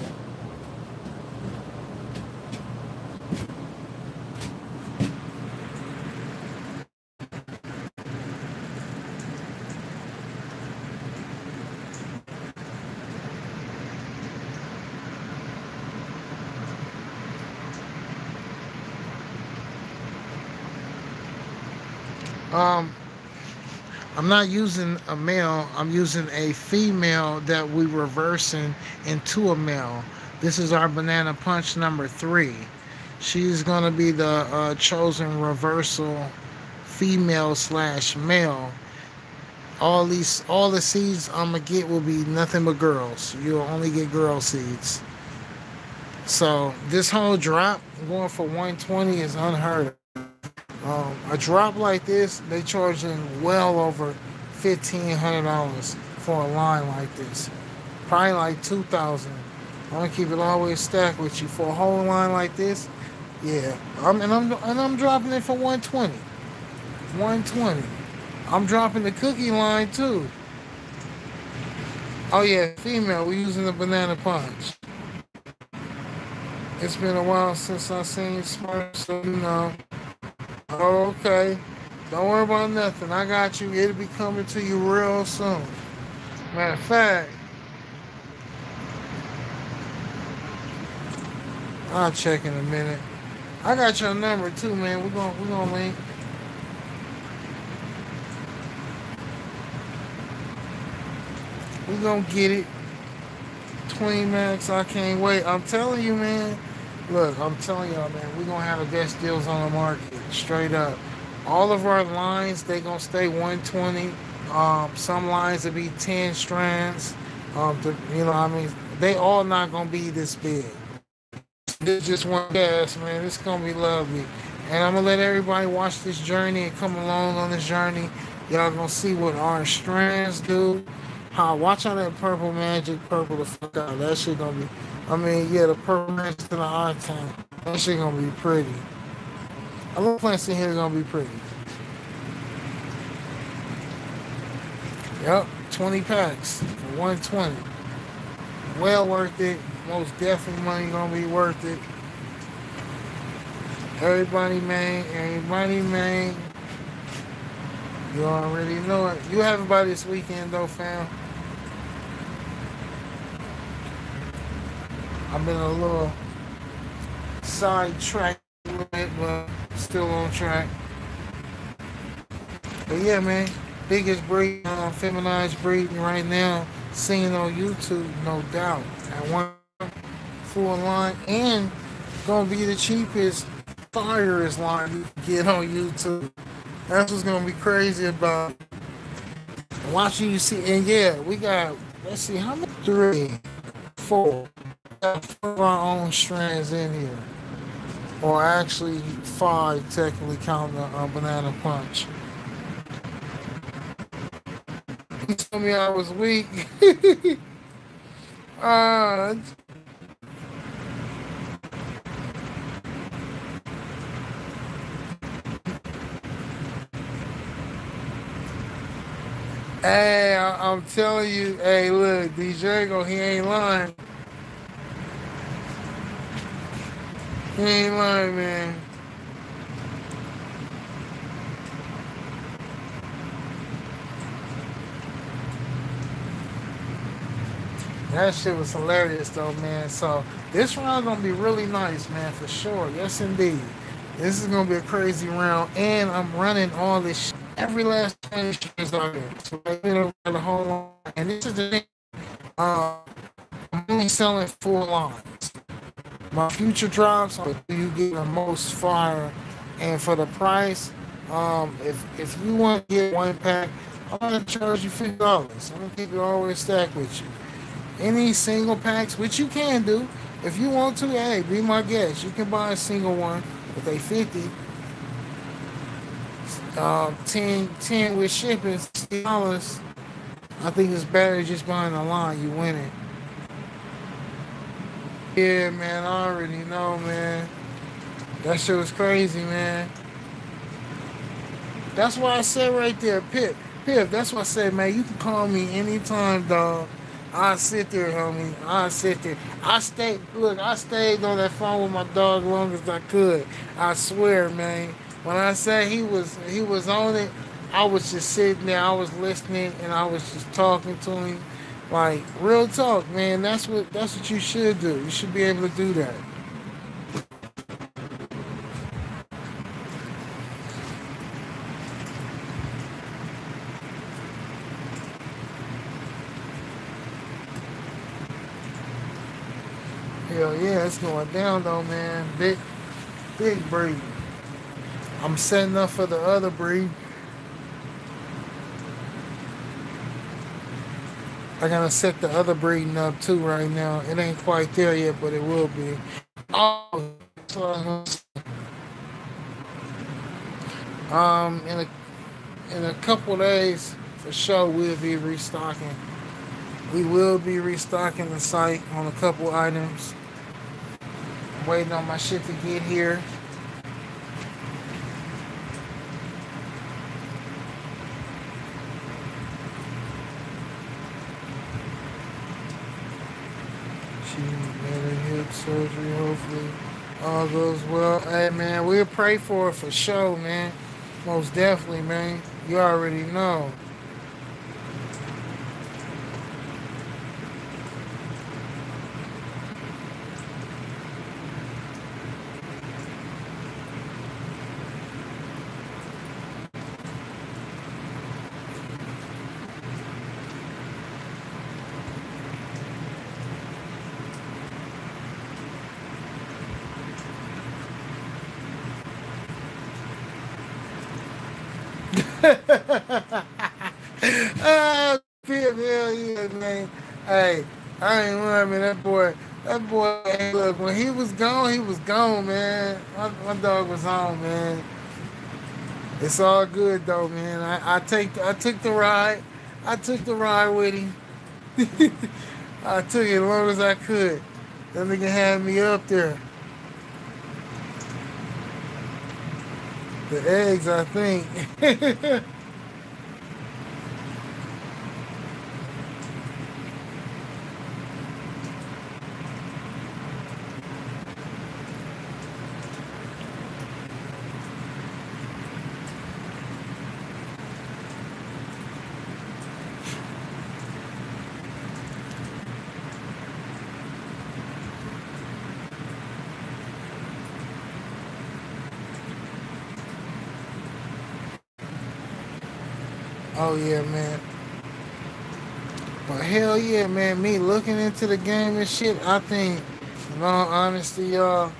Speaker 1: Um, I'm not using a male. I'm using a female that we reversing into a male. This is our banana punch number three. She's gonna be the uh, chosen reversal female slash male. All these, all the seeds I'm gonna get will be nothing but girls. You'll only get girl seeds. So this whole drop going for 120 is unheard of. Um, a drop like this, they charging well over fifteen hundred dollars for a line like this. Probably like two thousand. I'm gonna keep it always stacked with you for a whole line like this. Yeah, I'm and I'm and I'm dropping it for 120. 120. I'm dropping the cookie line too. Oh yeah, female. We're using the banana punch. It's been a while since I seen Smart, so you know. Okay. Don't worry about nothing. I got you. It'll be coming to you real soon. Matter of fact, I'll check in a minute. I got your number too, man. We're gonna we're gonna link. We're gonna get it. Twin Max, I can't wait. I'm telling you, man. Look, I'm telling y'all, man, we're gonna have the best deals on the market. Straight up. All of our lines, they gonna stay 120. Um, some lines will be 10 strands. Um, to, you know, I mean, they all not gonna be this big. This just one gas, man. It's gonna be lovely. And I'm gonna let everybody watch this journey and come along on this journey. Y'all gonna see what our strands do. How watch out that purple magic, purple the fuck out. That shit gonna be. I mean, yeah, the magic to the octane. That shit gonna be pretty. A little plants in here gonna be pretty. Yep, 20 packs for 120. Well worth it. Most definitely money gonna be worth it. Everybody, man. Everybody, man. You already know it. You have everybody this weekend, though, fam. I've been a little sidetracked with it, but still on track. But yeah, man, biggest breed, uh, feminized breeding right now, seen on YouTube, no doubt. At one full line and gonna be the cheapest firest line you can get on YouTube. That's what's gonna be crazy about watching you see. And yeah, we got let's see how many three, four of our own strands in here. or actually five, technically counting the uh, banana punch. He told me I was weak. uh, Hey, I, am telling you, hey, look, DJ go, he ain't lying. He ain't lying, man. That shit was hilarious though, man. So this round gonna be really nice, man, for sure. Yes, indeed. This is gonna be a crazy round, and I'm running all this. Shit every last time is on it. So I went around the whole line. And this is the thing. Uh, I'm only selling four lines. My future drops are you get the most fire. And for the price, um, if if you want to get one pack, I'm gonna charge you fifty dollars. I'm gonna keep it always stacked with you. Any single packs, which you can do, if you want to, hey, be my guest. You can buy a single one with a 50 uh, 10, 10 with shipping, dollars. I think it's better just buying the line. You win it. Yeah, man. I already know, man. That shit was crazy, man. That's why I said right there, Pip. Pip, that's why I said, man, you can call me anytime, dog. I sit there, homie. I sit there. I stayed. Look, I stayed on that phone with my dog long as I could. I swear, man. When I say he was he was on it, I was just sitting there, I was listening, and I was just talking to him. Like real talk, man. That's what that's what you should do. You should be able to do that. Hell yeah, it's going down though, man. Big, big breed. I'm setting up for the other breed. I gotta set the other breeding up too right now. It ain't quite there yet, but it will be. Oh, um, in a in a couple days, for sure, we'll be restocking. We will be restocking the site on a couple items. I'm waiting on my shit to get here. Surgery. Hopefully, all goes well. Hey, man, we'll pray for it for sure, man. Most definitely, man. You already know. oh, hell yeah, man. Hey, I ain't lying, man. That boy, that boy, hey, look, when he was gone, he was gone, man. My, my dog was home, man. It's all good though, man. I, I take I took the ride. I took the ride with him. I took it as long as I could. That nigga had me up there. The eggs, I think. Oh yeah, man. But hell yeah, man. Me looking into the game and shit, I think, in all honesty, y'all,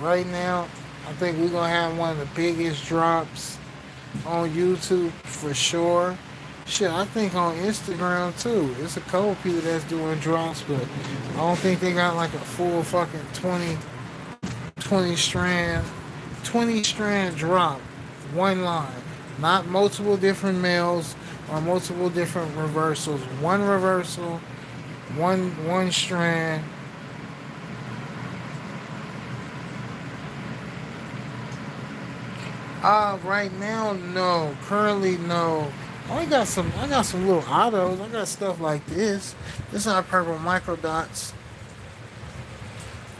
Speaker 1: right now, I think we're gonna have one of the biggest drops on YouTube for sure. Shit, I think on Instagram too. It's a couple people that's doing drops, but I don't think they got like a full fucking 20, 20 strand, 20 strand drop, one line, not multiple different males or multiple different reversals. One reversal, one one strand. Uh, right now, no. Currently, no. I got some. I got some little autos. I got stuff like this. This is our purple micro dots.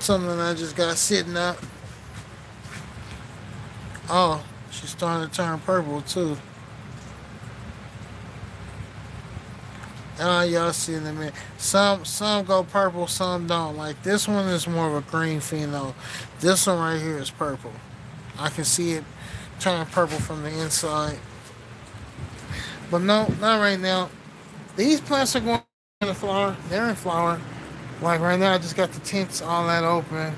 Speaker 1: Something I just got sitting up. Oh, she's starting to turn purple too. Ah, uh, y'all see them in. Some some go purple, some don't. Like this one is more of a green pheno. This one right here is purple. I can see it turn purple from the inside. But no, not right now. These plants are going in flower. They're in flower. Like right now, I just got the tents all that open.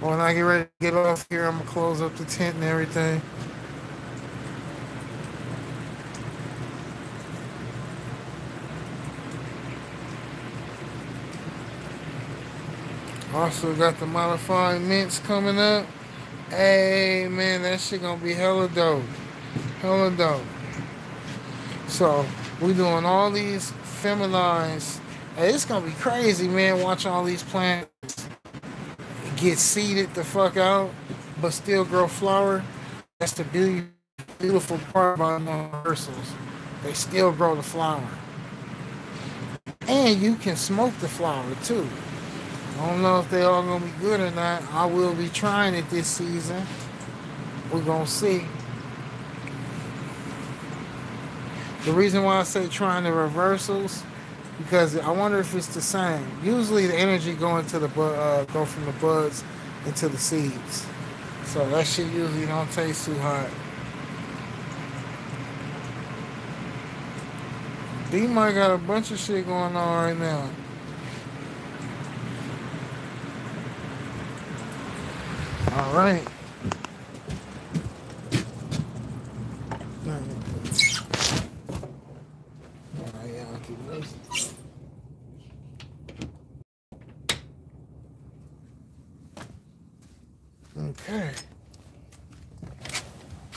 Speaker 1: But when I get ready to get off here, I'm gonna close up the tent and everything. Also got the modified mints coming up. Hey man, that shit gonna be hella dope. Hella dope. So we doing all these feminized. Hey, it's gonna be crazy, man, watching all these plants get seeded the fuck out, but still grow flower. That's the beauty, beautiful part about reversals. They still grow the flower. And you can smoke the flower too. I don't know if they all gonna be good or not. I will be trying it this season. We're gonna see. The reason why I say trying the reversals because I wonder if it's the same. Usually the energy going to the uh, go from the buds into the seeds. So that shit usually don't taste too hot. D might got a bunch of shit going on right now. All right. Okay.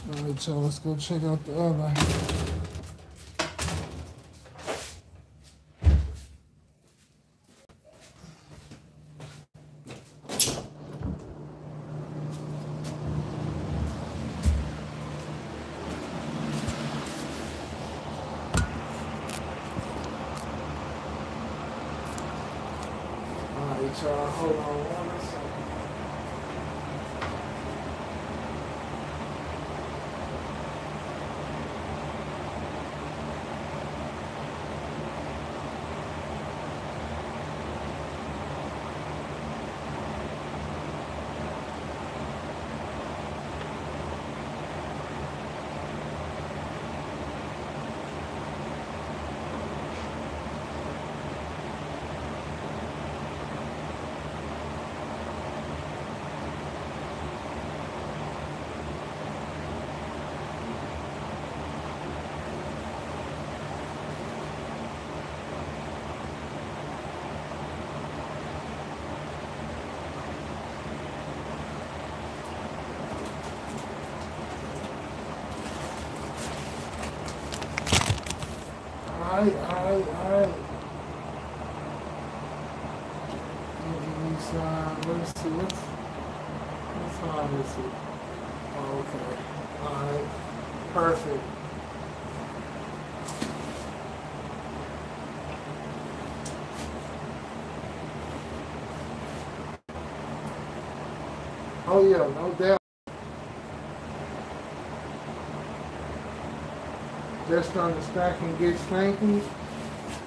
Speaker 1: All right, so let's go check out the other. Alright, alright, alright. Let's see, what's, what's time is it? Oh, okay. Alright, perfect. Oh yeah, no doubt. just on the stack and get stanky?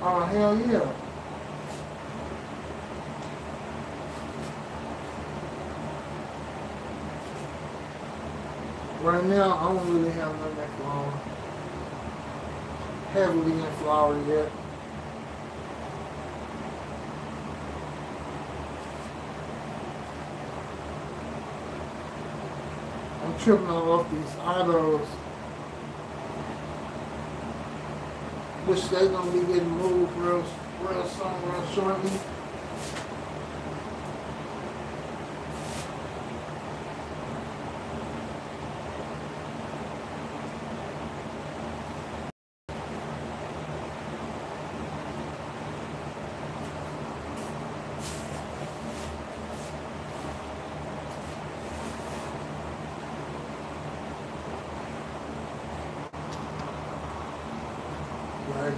Speaker 1: Oh, hell yeah. Right now, I don't really have none that flower. Heavily in flower yet. I'm off these autos. which they're gonna be getting moved real, real soon, real shortly.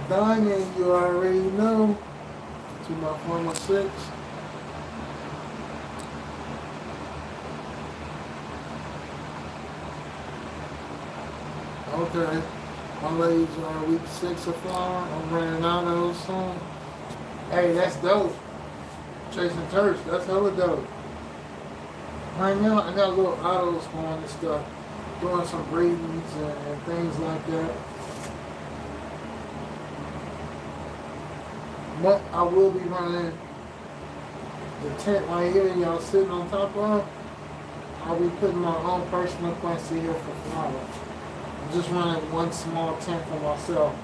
Speaker 1: Diamond, you already know. To my former six. Okay. My ladies are week six of flower. I'm running out of those soon. Hey, that's dope. Chasing Church, that's hella dope. Right now, I got little autos going and stuff, doing some breedings and, and things like that. But I will be running the tent right here, y'all sitting on top of. I'll be putting my own personal Quincy here for flower. I'm just running one small tent for myself.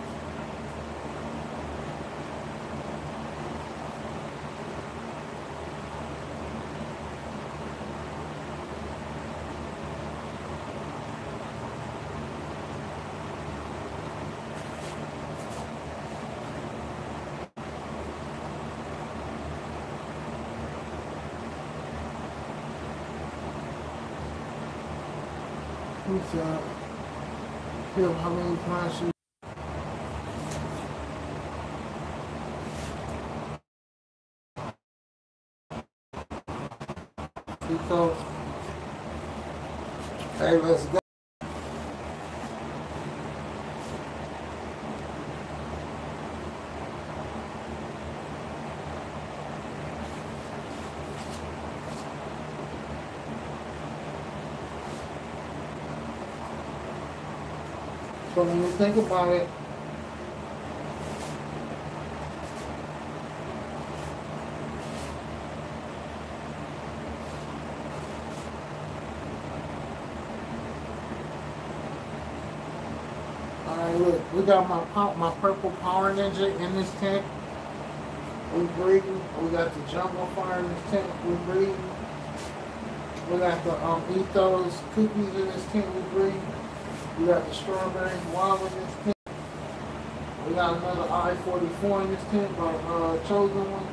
Speaker 1: Who's uh, Phil, how many plants you Pico? Hey, let's go. So when you think about it, Alright, look, we got my my purple Power Ninja in this tent. We breathing. We got the Jumbo Fire in this tent. We breathing. We got the um, Ethos cookies in this tent. We breathing. We got the Strawberry Guava in this tent. We got another I-44 in this tent by uh, Chosen One.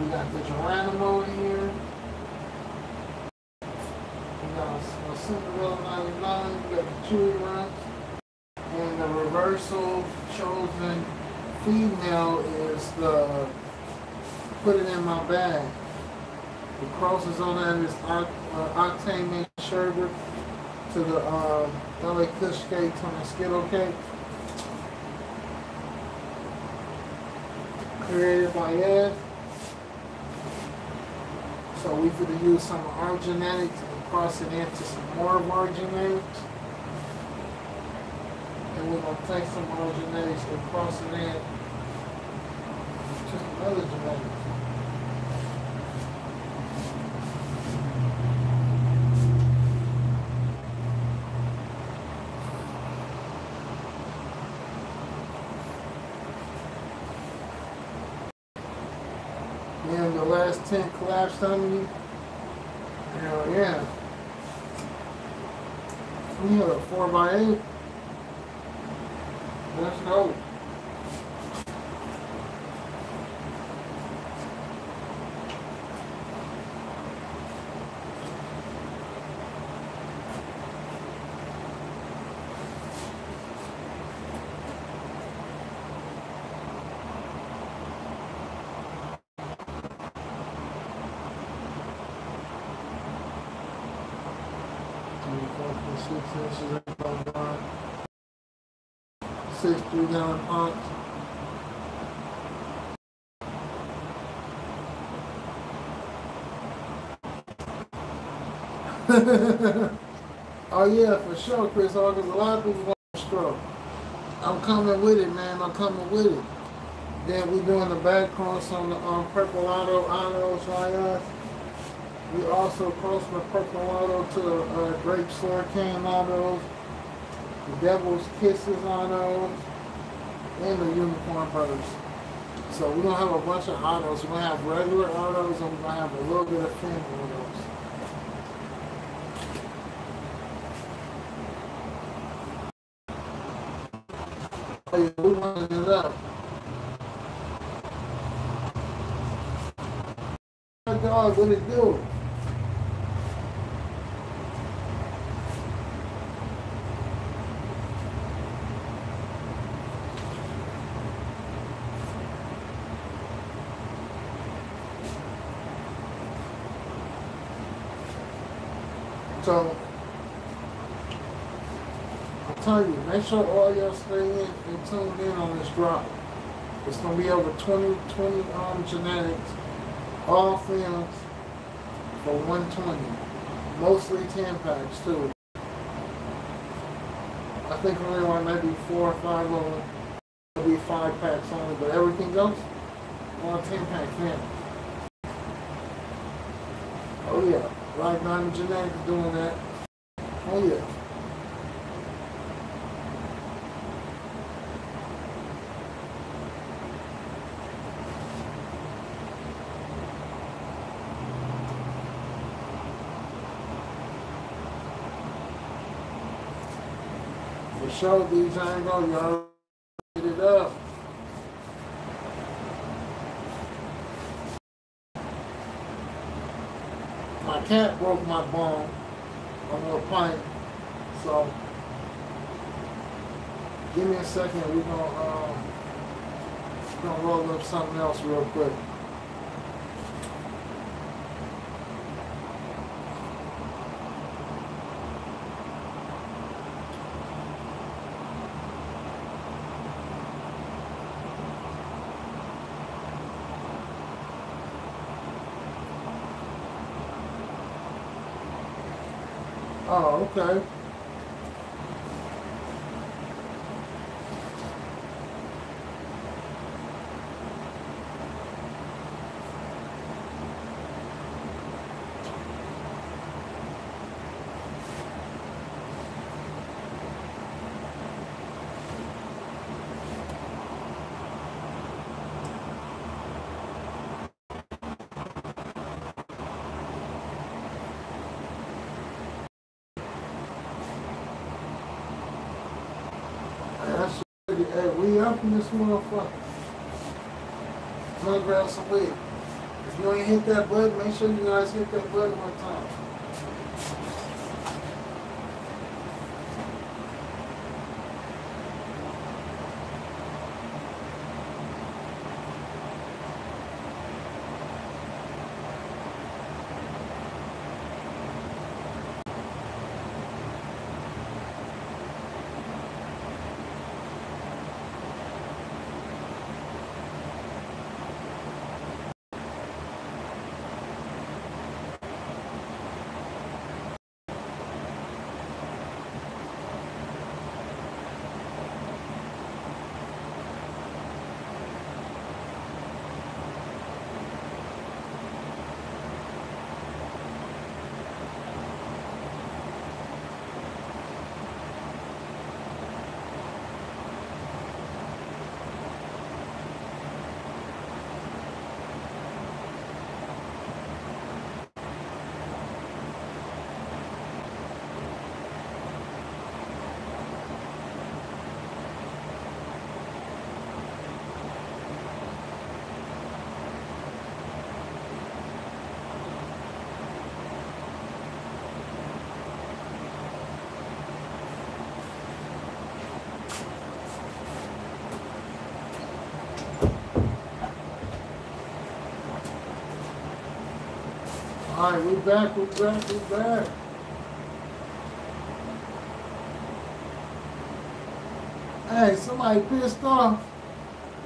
Speaker 1: We got the Geronimo in here. We got a, a Cinderella 99. We got the Chewy Runtz. And the reversal chosen female is the put it in my bag. The crosses on that is Oct- uh, Octane Miss Sherbert to the um, LA Kush cake on the Skittle cake. Created by Ed. So we could use some of our genetics and cross it into some more of our genetics. And we're gonna take some of our genetics and cross it in to some other genetics. Man, the last tent collapsed on me. Hell yeah. We have a 4 by 8 Let's go. Twenty-four point six inches in my line. Oh yeah, for sure, Chris Hawkins. A lot of people want to stroke. I'm coming with it, man. I'm coming with it. Then we doing the back cross on the um, purple auto autos like us. We also cross the purple auto to uh, grape slurricane autos, the devil's kisses autos, and the unicorn brothers. So we're gonna have a bunch of autos. We're gonna have regular autos and we're gonna have a little bit of family autos. We running it up. My dog, what it do? So, I tell you, make sure all y'all stay in and tuned in on this drop. It's gonna be over 20, 20 um, genetics, all fems for 120. Mostly 10 packs too. I think only like maybe four or five of them will be five packs only, but everything else, all 10 pack fems. Oh yeah, Black Diamond Genetics doing that. Oh yeah. Sure, these gonna y'all get it up. My cat broke my bone on a pint, so give me a second. We're gonna um, we're gonna roll up something else real quick. Oh, okay. That's we this motherfucker. I'm gonna grab some weed. If you ain't hit that button, make sure you guys hit that button one time. All right, we back, We're back, We're back. Hey, somebody pissed off.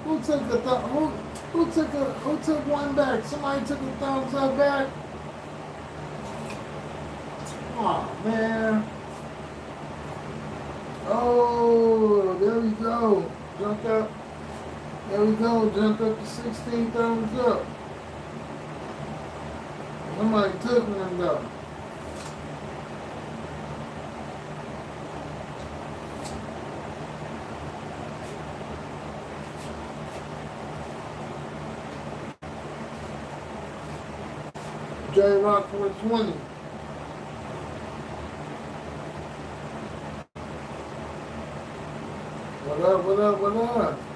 Speaker 1: Who took a th- who who took a who took one back? Somebody took a thumbs up back. Oh man. Oh, there we go. Jumped up. There we go. Jumped up to 16 thumbs up. Somebody took one though. J Rock 420. What up, what up, what up?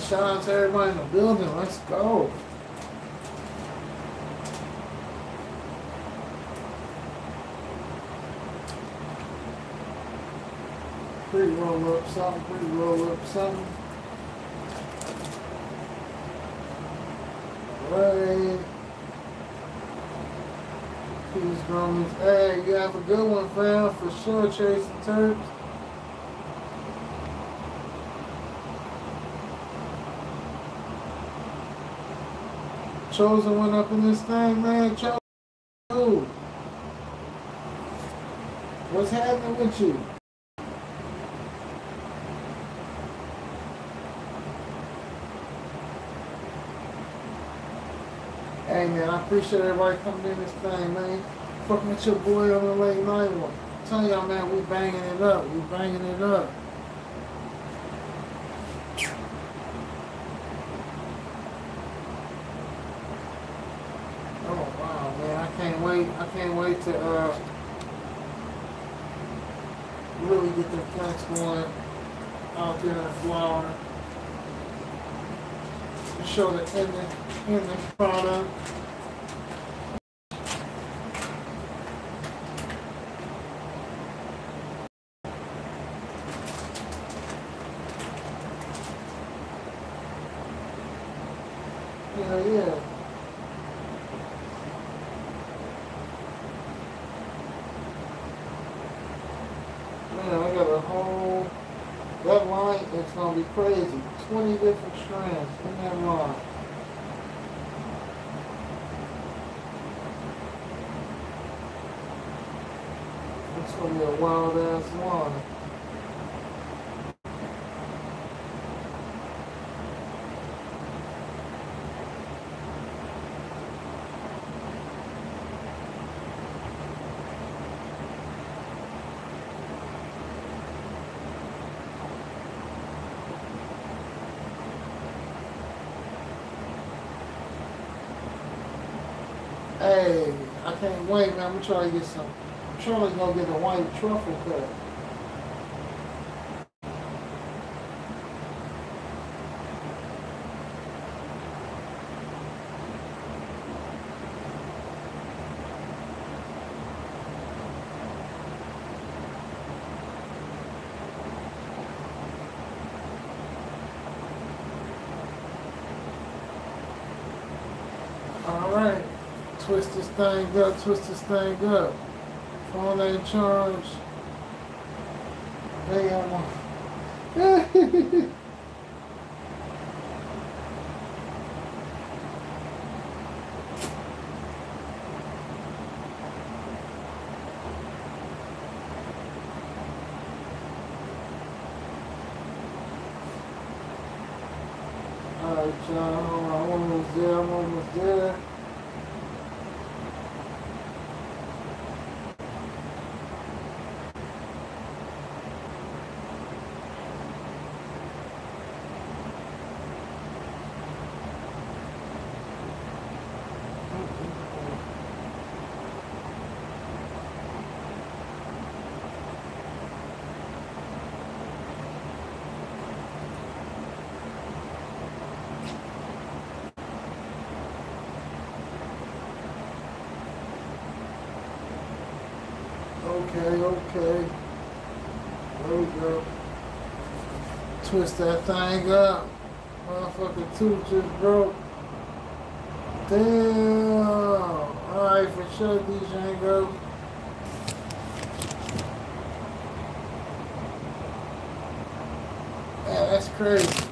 Speaker 1: Shout out to everybody in the building. Let's go. Pretty roll up something, pretty roll up something. Right. Peace. Hey, you have a good one, fam, for sure, Chasing Turks. Chosen went up in this thing, man. Chosen. What's happening with you? Hey man, I appreciate everybody coming in this thing, man. Fucking with your boy on the late night one. Telling y'all, man, we banging it up. We banging it up. Oh wow, man, I can't wait. I can't wait to uh really the flex going out there in Florida. Show the in the product. Yeah, yeah. Man, I got a whole, that line is gonna be crazy. 20 different strands in that line. It's gonna be a wild ass line. Hey, I can't wait, man. I'm trying to get some. I'm trying to go get a white truffle cut. All right. Twist this thing up, twist this thing up. Phone ain't charged. Hey, I'm on. All right, John, hold on. I'm almost there, I'm almost there. Okay, okay. There we go. Twist that thing up. Motherfucking tooth just broke. Damn. Alright, for sure, DJ go. Yeah, that's crazy.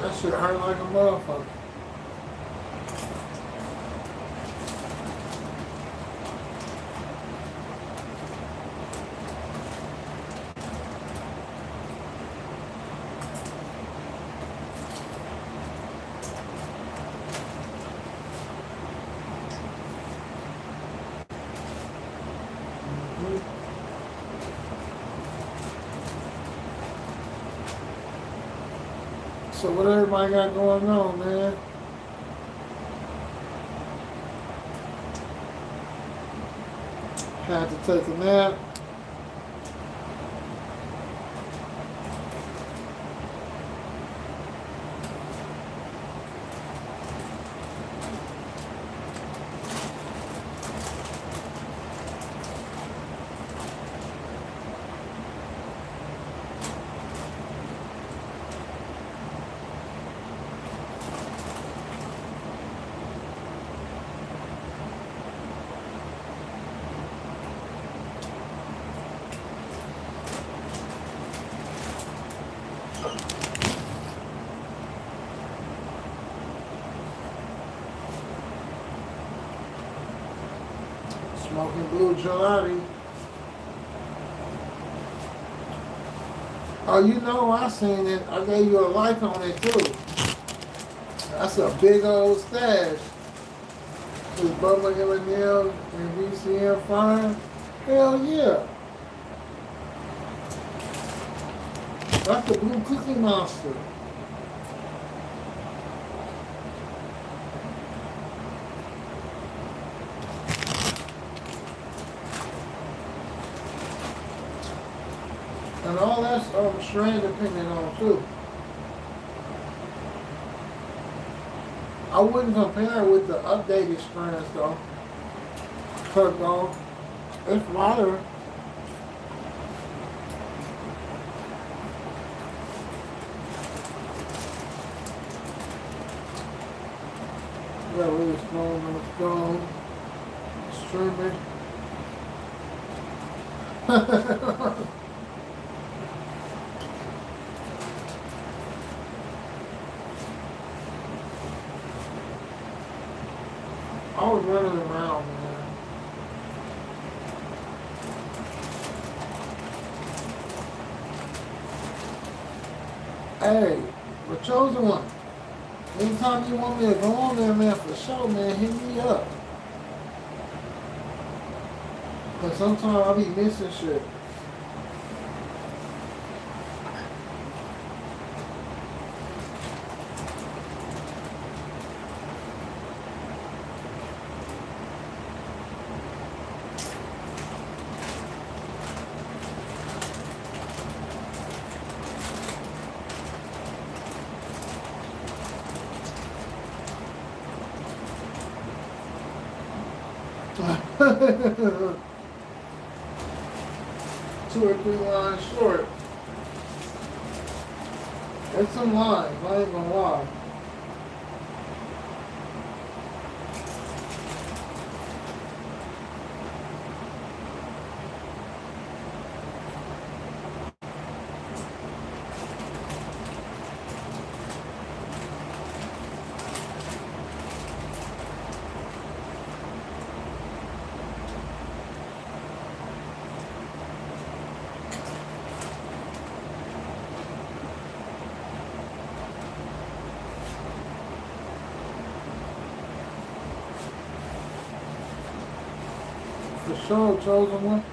Speaker 1: That shit hurt like a motherfucker. So what everybody got going on, man? Had to take a nap. Gelati. Oh, you know I seen it. I gave you a like on it too. That's a big old stash. Is Bubba Hillendale and BCM fine? Hell yeah. That's the blue cookie monster. And all that's um, strain depending on too. I wouldn't compare it with the updated strands though. Cause though, it's lighter. Got really strong on the phone. Streaming. I was running around, man. Hey, the chosen one. To go on there, man, for sure, man, hit me up. Cause sometimes I'll be missing shit. Two or three lines short. It's some lines, I ain't gonna lie. Chosen one.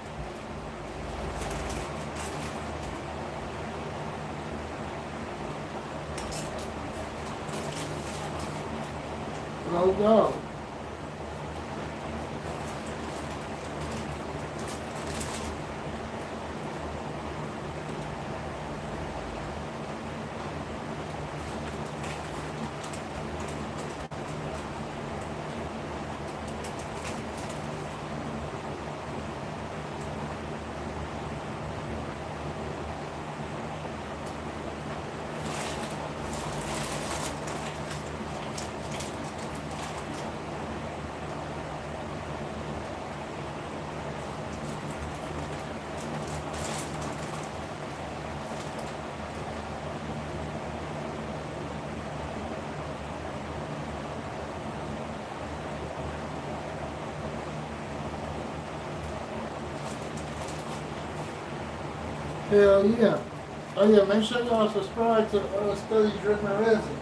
Speaker 1: Hell yeah. Oh yeah, make sure y'all subscribe to uh, Study Dreamer Resin.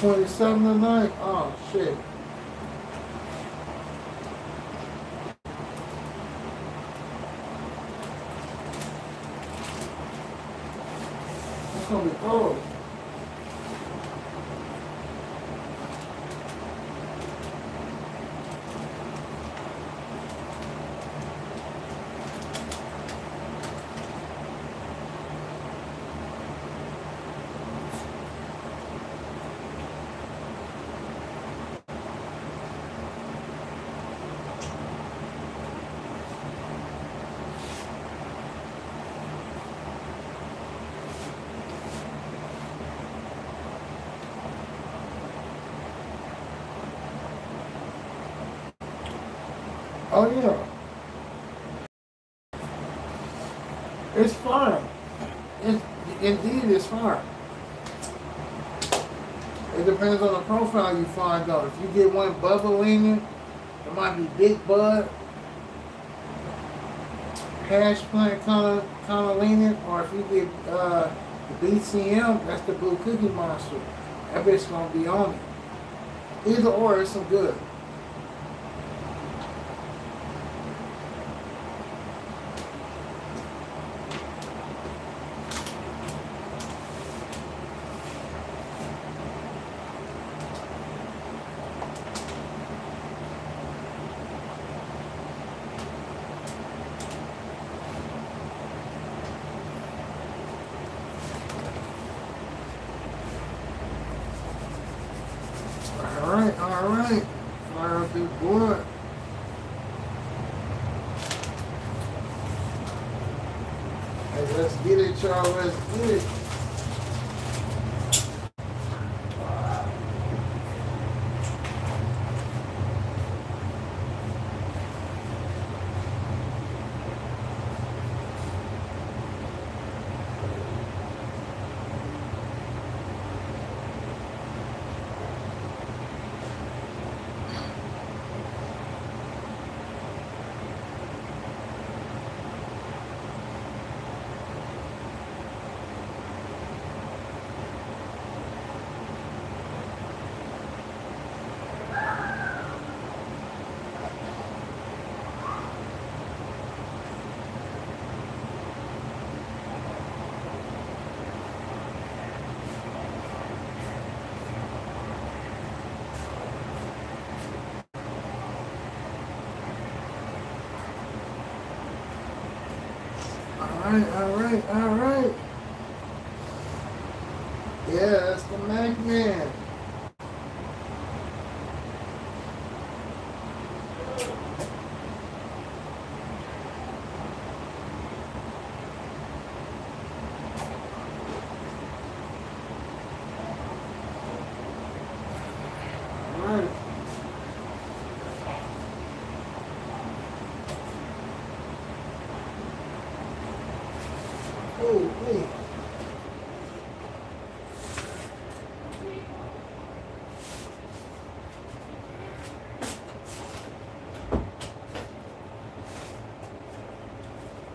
Speaker 1: Twenty-seven tonight. Oh shit. Profile you find out. If you get one bubble leaning, it might be big bud, hash plant kind of kind of leaning, or if you get uh, the BCM, that's the blue cookie monster. That bitch gonna be on it. Either or, it's some good. All right, all right. Fire up this blood. Hey, let's get it, y'all. Let's get it. All right, all right, all right. Yeah, that's the Mac Man. All right. Oh, wait.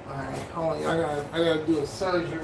Speaker 1: Alright, hold on. I gotta, I gotta do a surgery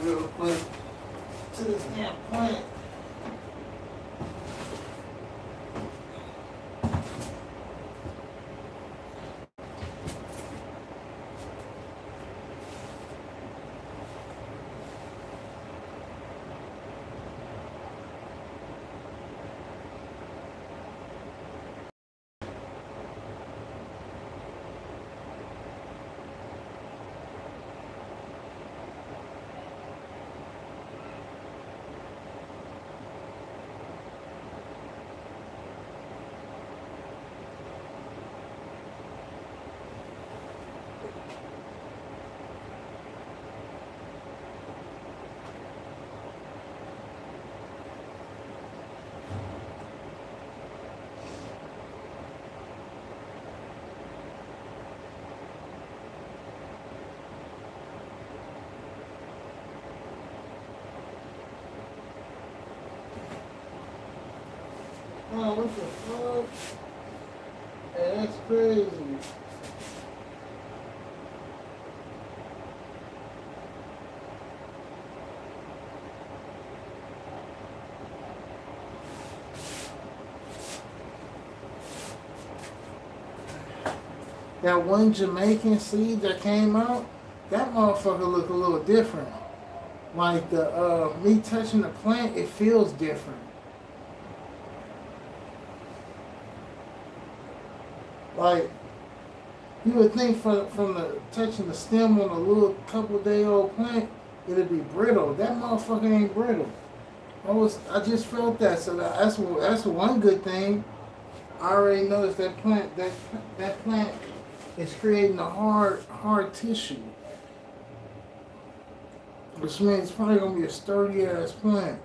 Speaker 1: Oh, what the fuck? Hey, that's crazy. That one Jamaican seed that came out, that motherfucker look a little different. Like the uh, me touching the plant, it feels different. Like you would think from from the touching the stem on a little couple day old plant, it'd be brittle. That motherfucker ain't brittle. I was I just felt that, so that, that's that's one good thing. I already noticed that plant that that plant is creating a hard hard tissue, which means it's probably gonna be a sturdy ass plant.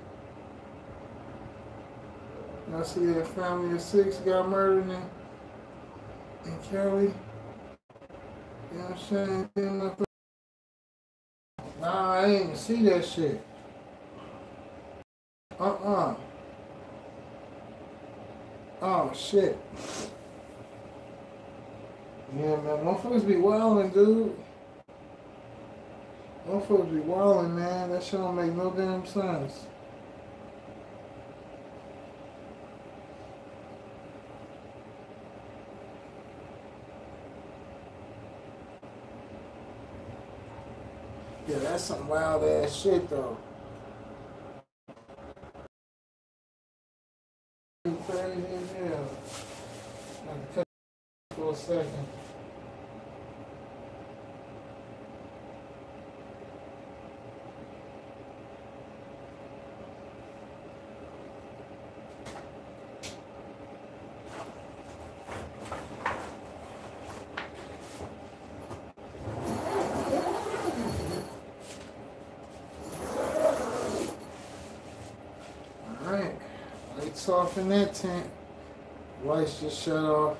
Speaker 1: I see that family of six got murdered in, in Kelly. You know what I'm saying? Nah, I didn't even see that shit. Uh-uh. Oh, shit. Yeah, man. Motherfuckers be wildin', dude. Motherfuckers be wildin', man. That shit don't make no damn sense. Yeah, that's some wild ass shit though. Crazy as hell. I cut for a second. Alright. Off in that tent. Lights just shut off.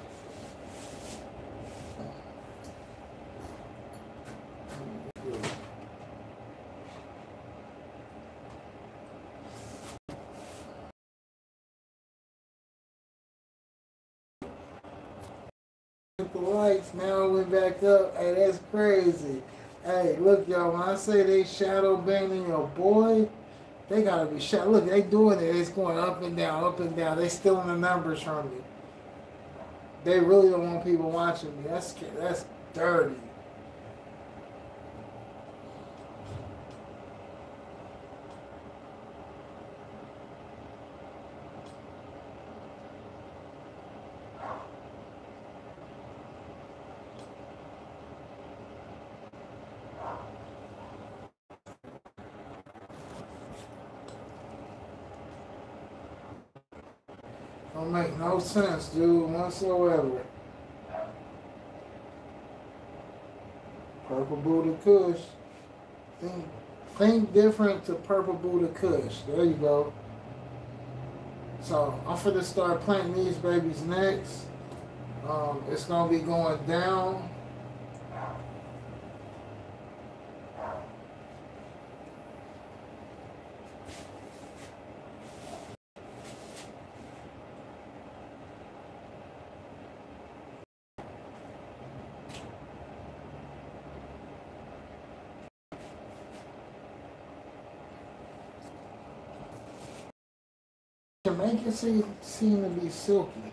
Speaker 1: The lights now went back up. Hey, that's crazy. Hey, look, y'all. When I say they shadow boy, they gotta be shut. Look, they doing it. It's going up and down, up and down. They stealing the numbers from me. They really don't want people watching me. That's that's dirty. Don't make no sense, dude, whatsoever. Purple Buddha Kush. Think, think different to Purple Buddha Kush. There you go. So I'm going to start planting these babies next. Um, it's gonna be going down. Jamaica seem, seem to be silky.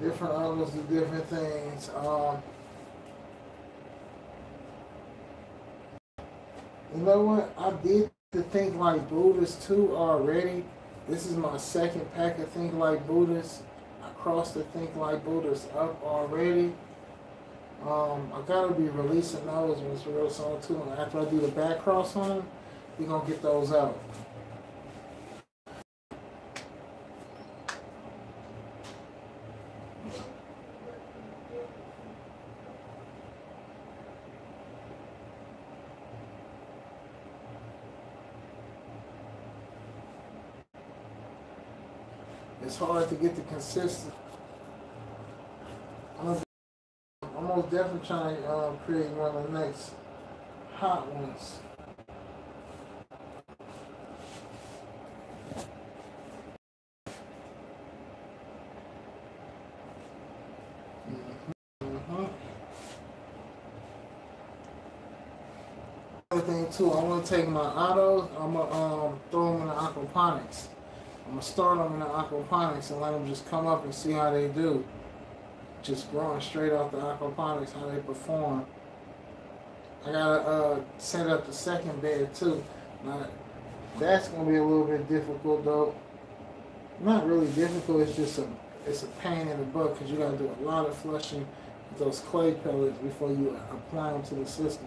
Speaker 1: Different ovens do different things. Um, you know what? I did the Think Like Buddhist too already. This is my second pack of Think Like Buddhist. I crossed the Think Like Buddhist up already. Um, I gotta be releasing those it's real soon too. And after I do the back cross on them, we're gonna get those out. get the consistent. I'm almost definitely trying to um, create one of the next hot ones. Mm-hmm. thing too. I want to take my autos. I'm gonna um, throw them in the aquaponics. I'm gonna start them in the aquaponics and let them just come up and see how they do. Just growing straight off the aquaponics, how they perform. I gotta uh, set up the second bed too. Now, that's gonna be a little bit difficult though. Not really difficult. It's just a it's a pain in the butt because you gotta do a lot of flushing with those clay pellets before you apply them to the system.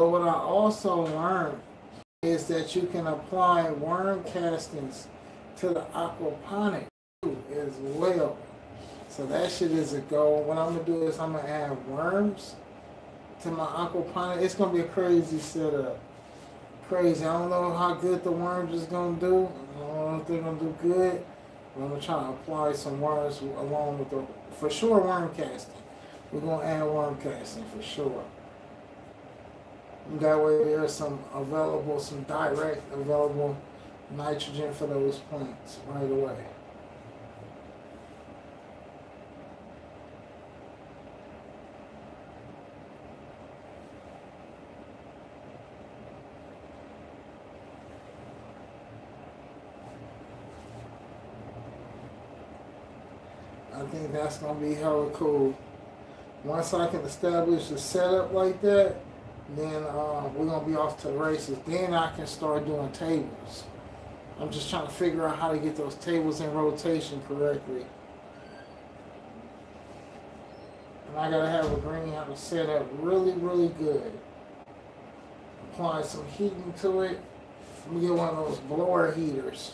Speaker 1: But what I also learned is that you can apply worm castings to the aquaponic as well. So that shit is a go. What I'm gonna do is I'm gonna add worms to my aquaponic. It's gonna be a crazy setup. Crazy. I don't know how good the worms is gonna do. I don't know if they're gonna do good. But I'm gonna try to apply some worms along with the for sure worm casting. We're gonna add worm casting for sure. That way there's some available, some direct available nitrogen for those plants right away. I think that's gonna be hella cool. Once I can establish a setup like that, then uh, we're gonna be off to the races. Then I can start doing tables. I'm just trying to figure out how to get those tables in rotation correctly. And I gotta have a greenhouse set up really, really good. Apply some heating to it. Let me get one of those blower heaters.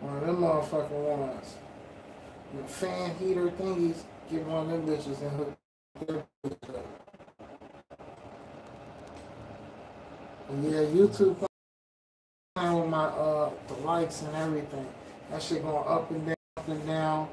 Speaker 1: One of them motherfucking ones. The fan heater thingies. Get one of them bitches and hook them up. Yeah, YouTube with my uh the likes and everything. That shit going up and down, up and down.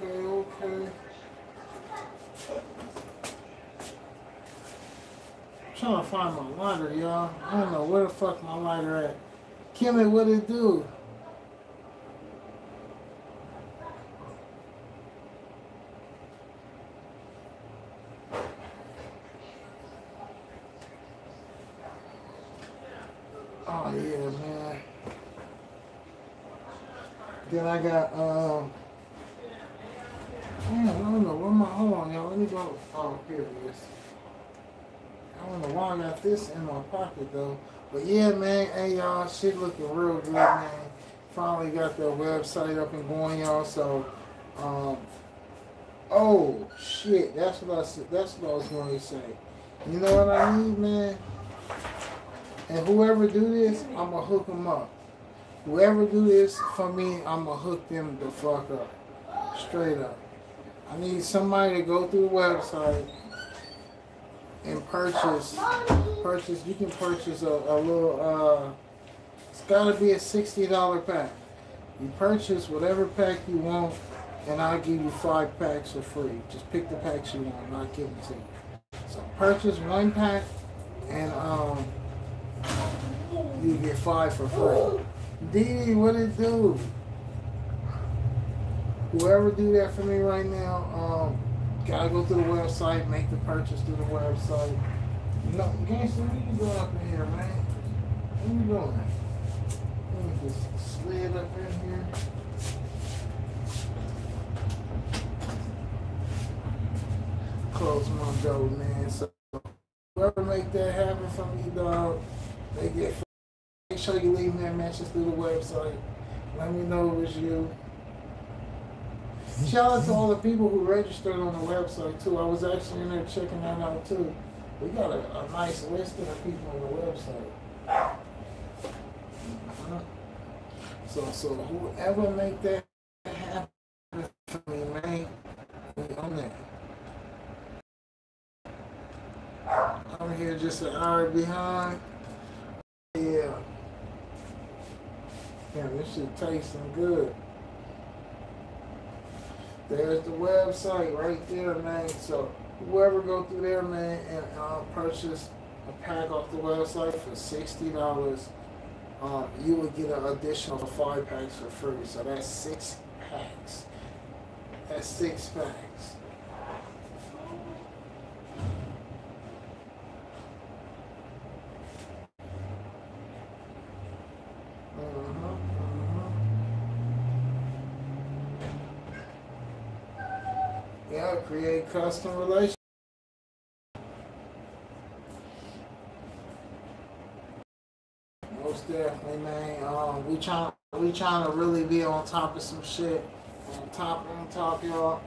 Speaker 1: Okay, okay. trying to find my lighter, y'all. I don't know where the fuck my lighter at. Kimmy, what it do? Oh yeah, man. Then I got um Damn, I don't know where my hold on, y'all. Let me go. Oh, here it is. I don't know why I this in my pocket though. But yeah, man, hey y'all, shit looking real good, man. Finally got the website up and going, y'all. So, um, oh shit, that's what I said. That's what I was going to say. You know what I need, man? And whoever do this, I'ma hook them up. Whoever do this for me, I'ma hook them the fuck up, straight up. I need somebody to go through the website and purchase purchase you can purchase a, a little uh it's gotta be a sixty dollar pack. You purchase whatever pack you want and I'll give you five packs for free. Just pick the packs you want I'll give them to you. So purchase one pack and um you get five for free. Dee, what it do? whoever do that for me right now, um, gotta go to the website, make the purchase through the website. You know, gangster, what you doing up in here, man? What you doing? Let me just slid up in here. close my door, man. So whoever make that happen for me, dog, they get. Make sure you leave me a message through the website. Let me know it was you. Shout out to all the people who registered on the website too. I was actually in there checking that out too. We got a, a nice list of people on the website. So so whoever make that happen for me, man, we on that. I'm here just an hour behind. Yeah. Yeah, this shit tasting good. There's the website right there, man. So whoever go through there, man, and uh, purchase a pack off the website for sixty dollars, um, you would get an additional five packs for free. So that's six packs. That's six packs. Create custom relations. Most definitely, man. Um, we trying we trying to really be on top of some shit. On top, on top, y'all.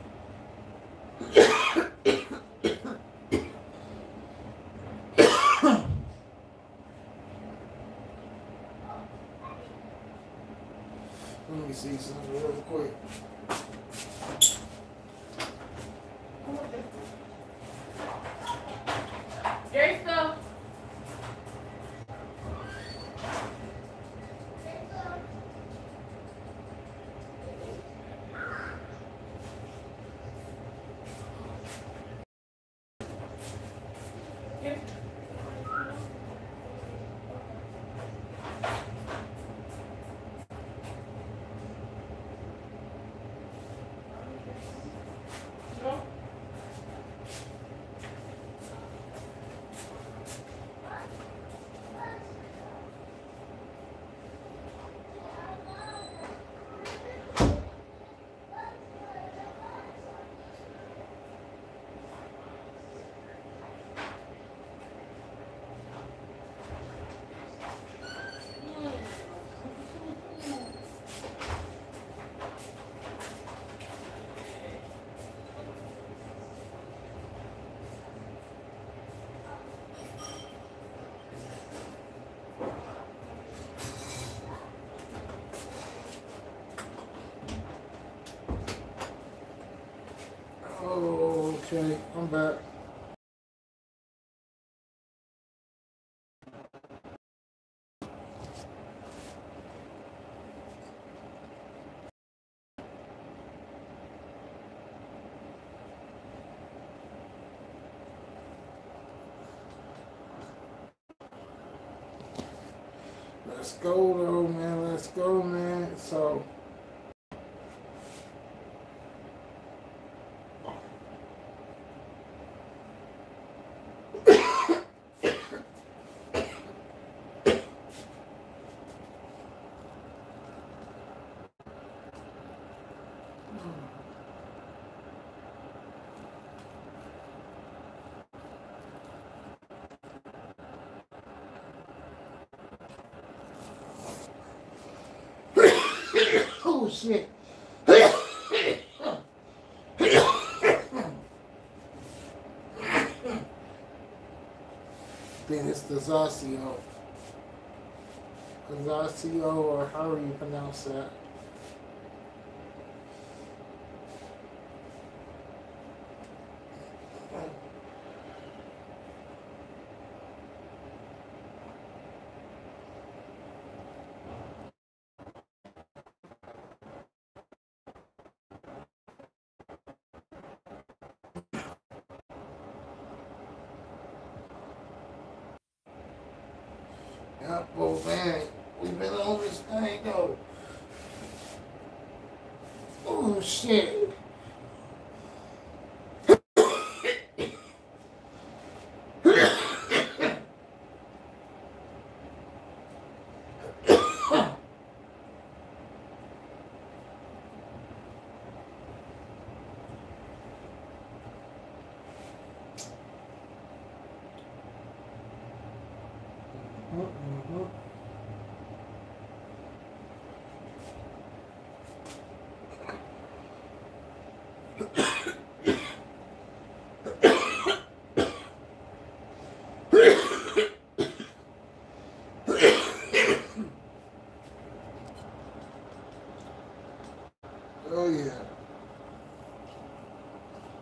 Speaker 1: Let me see something real quick. Okay. I'm back. Let's go though, man. Let's go, man. So oh shit. then it's the Zasio. Zasio, or however you pronounce that.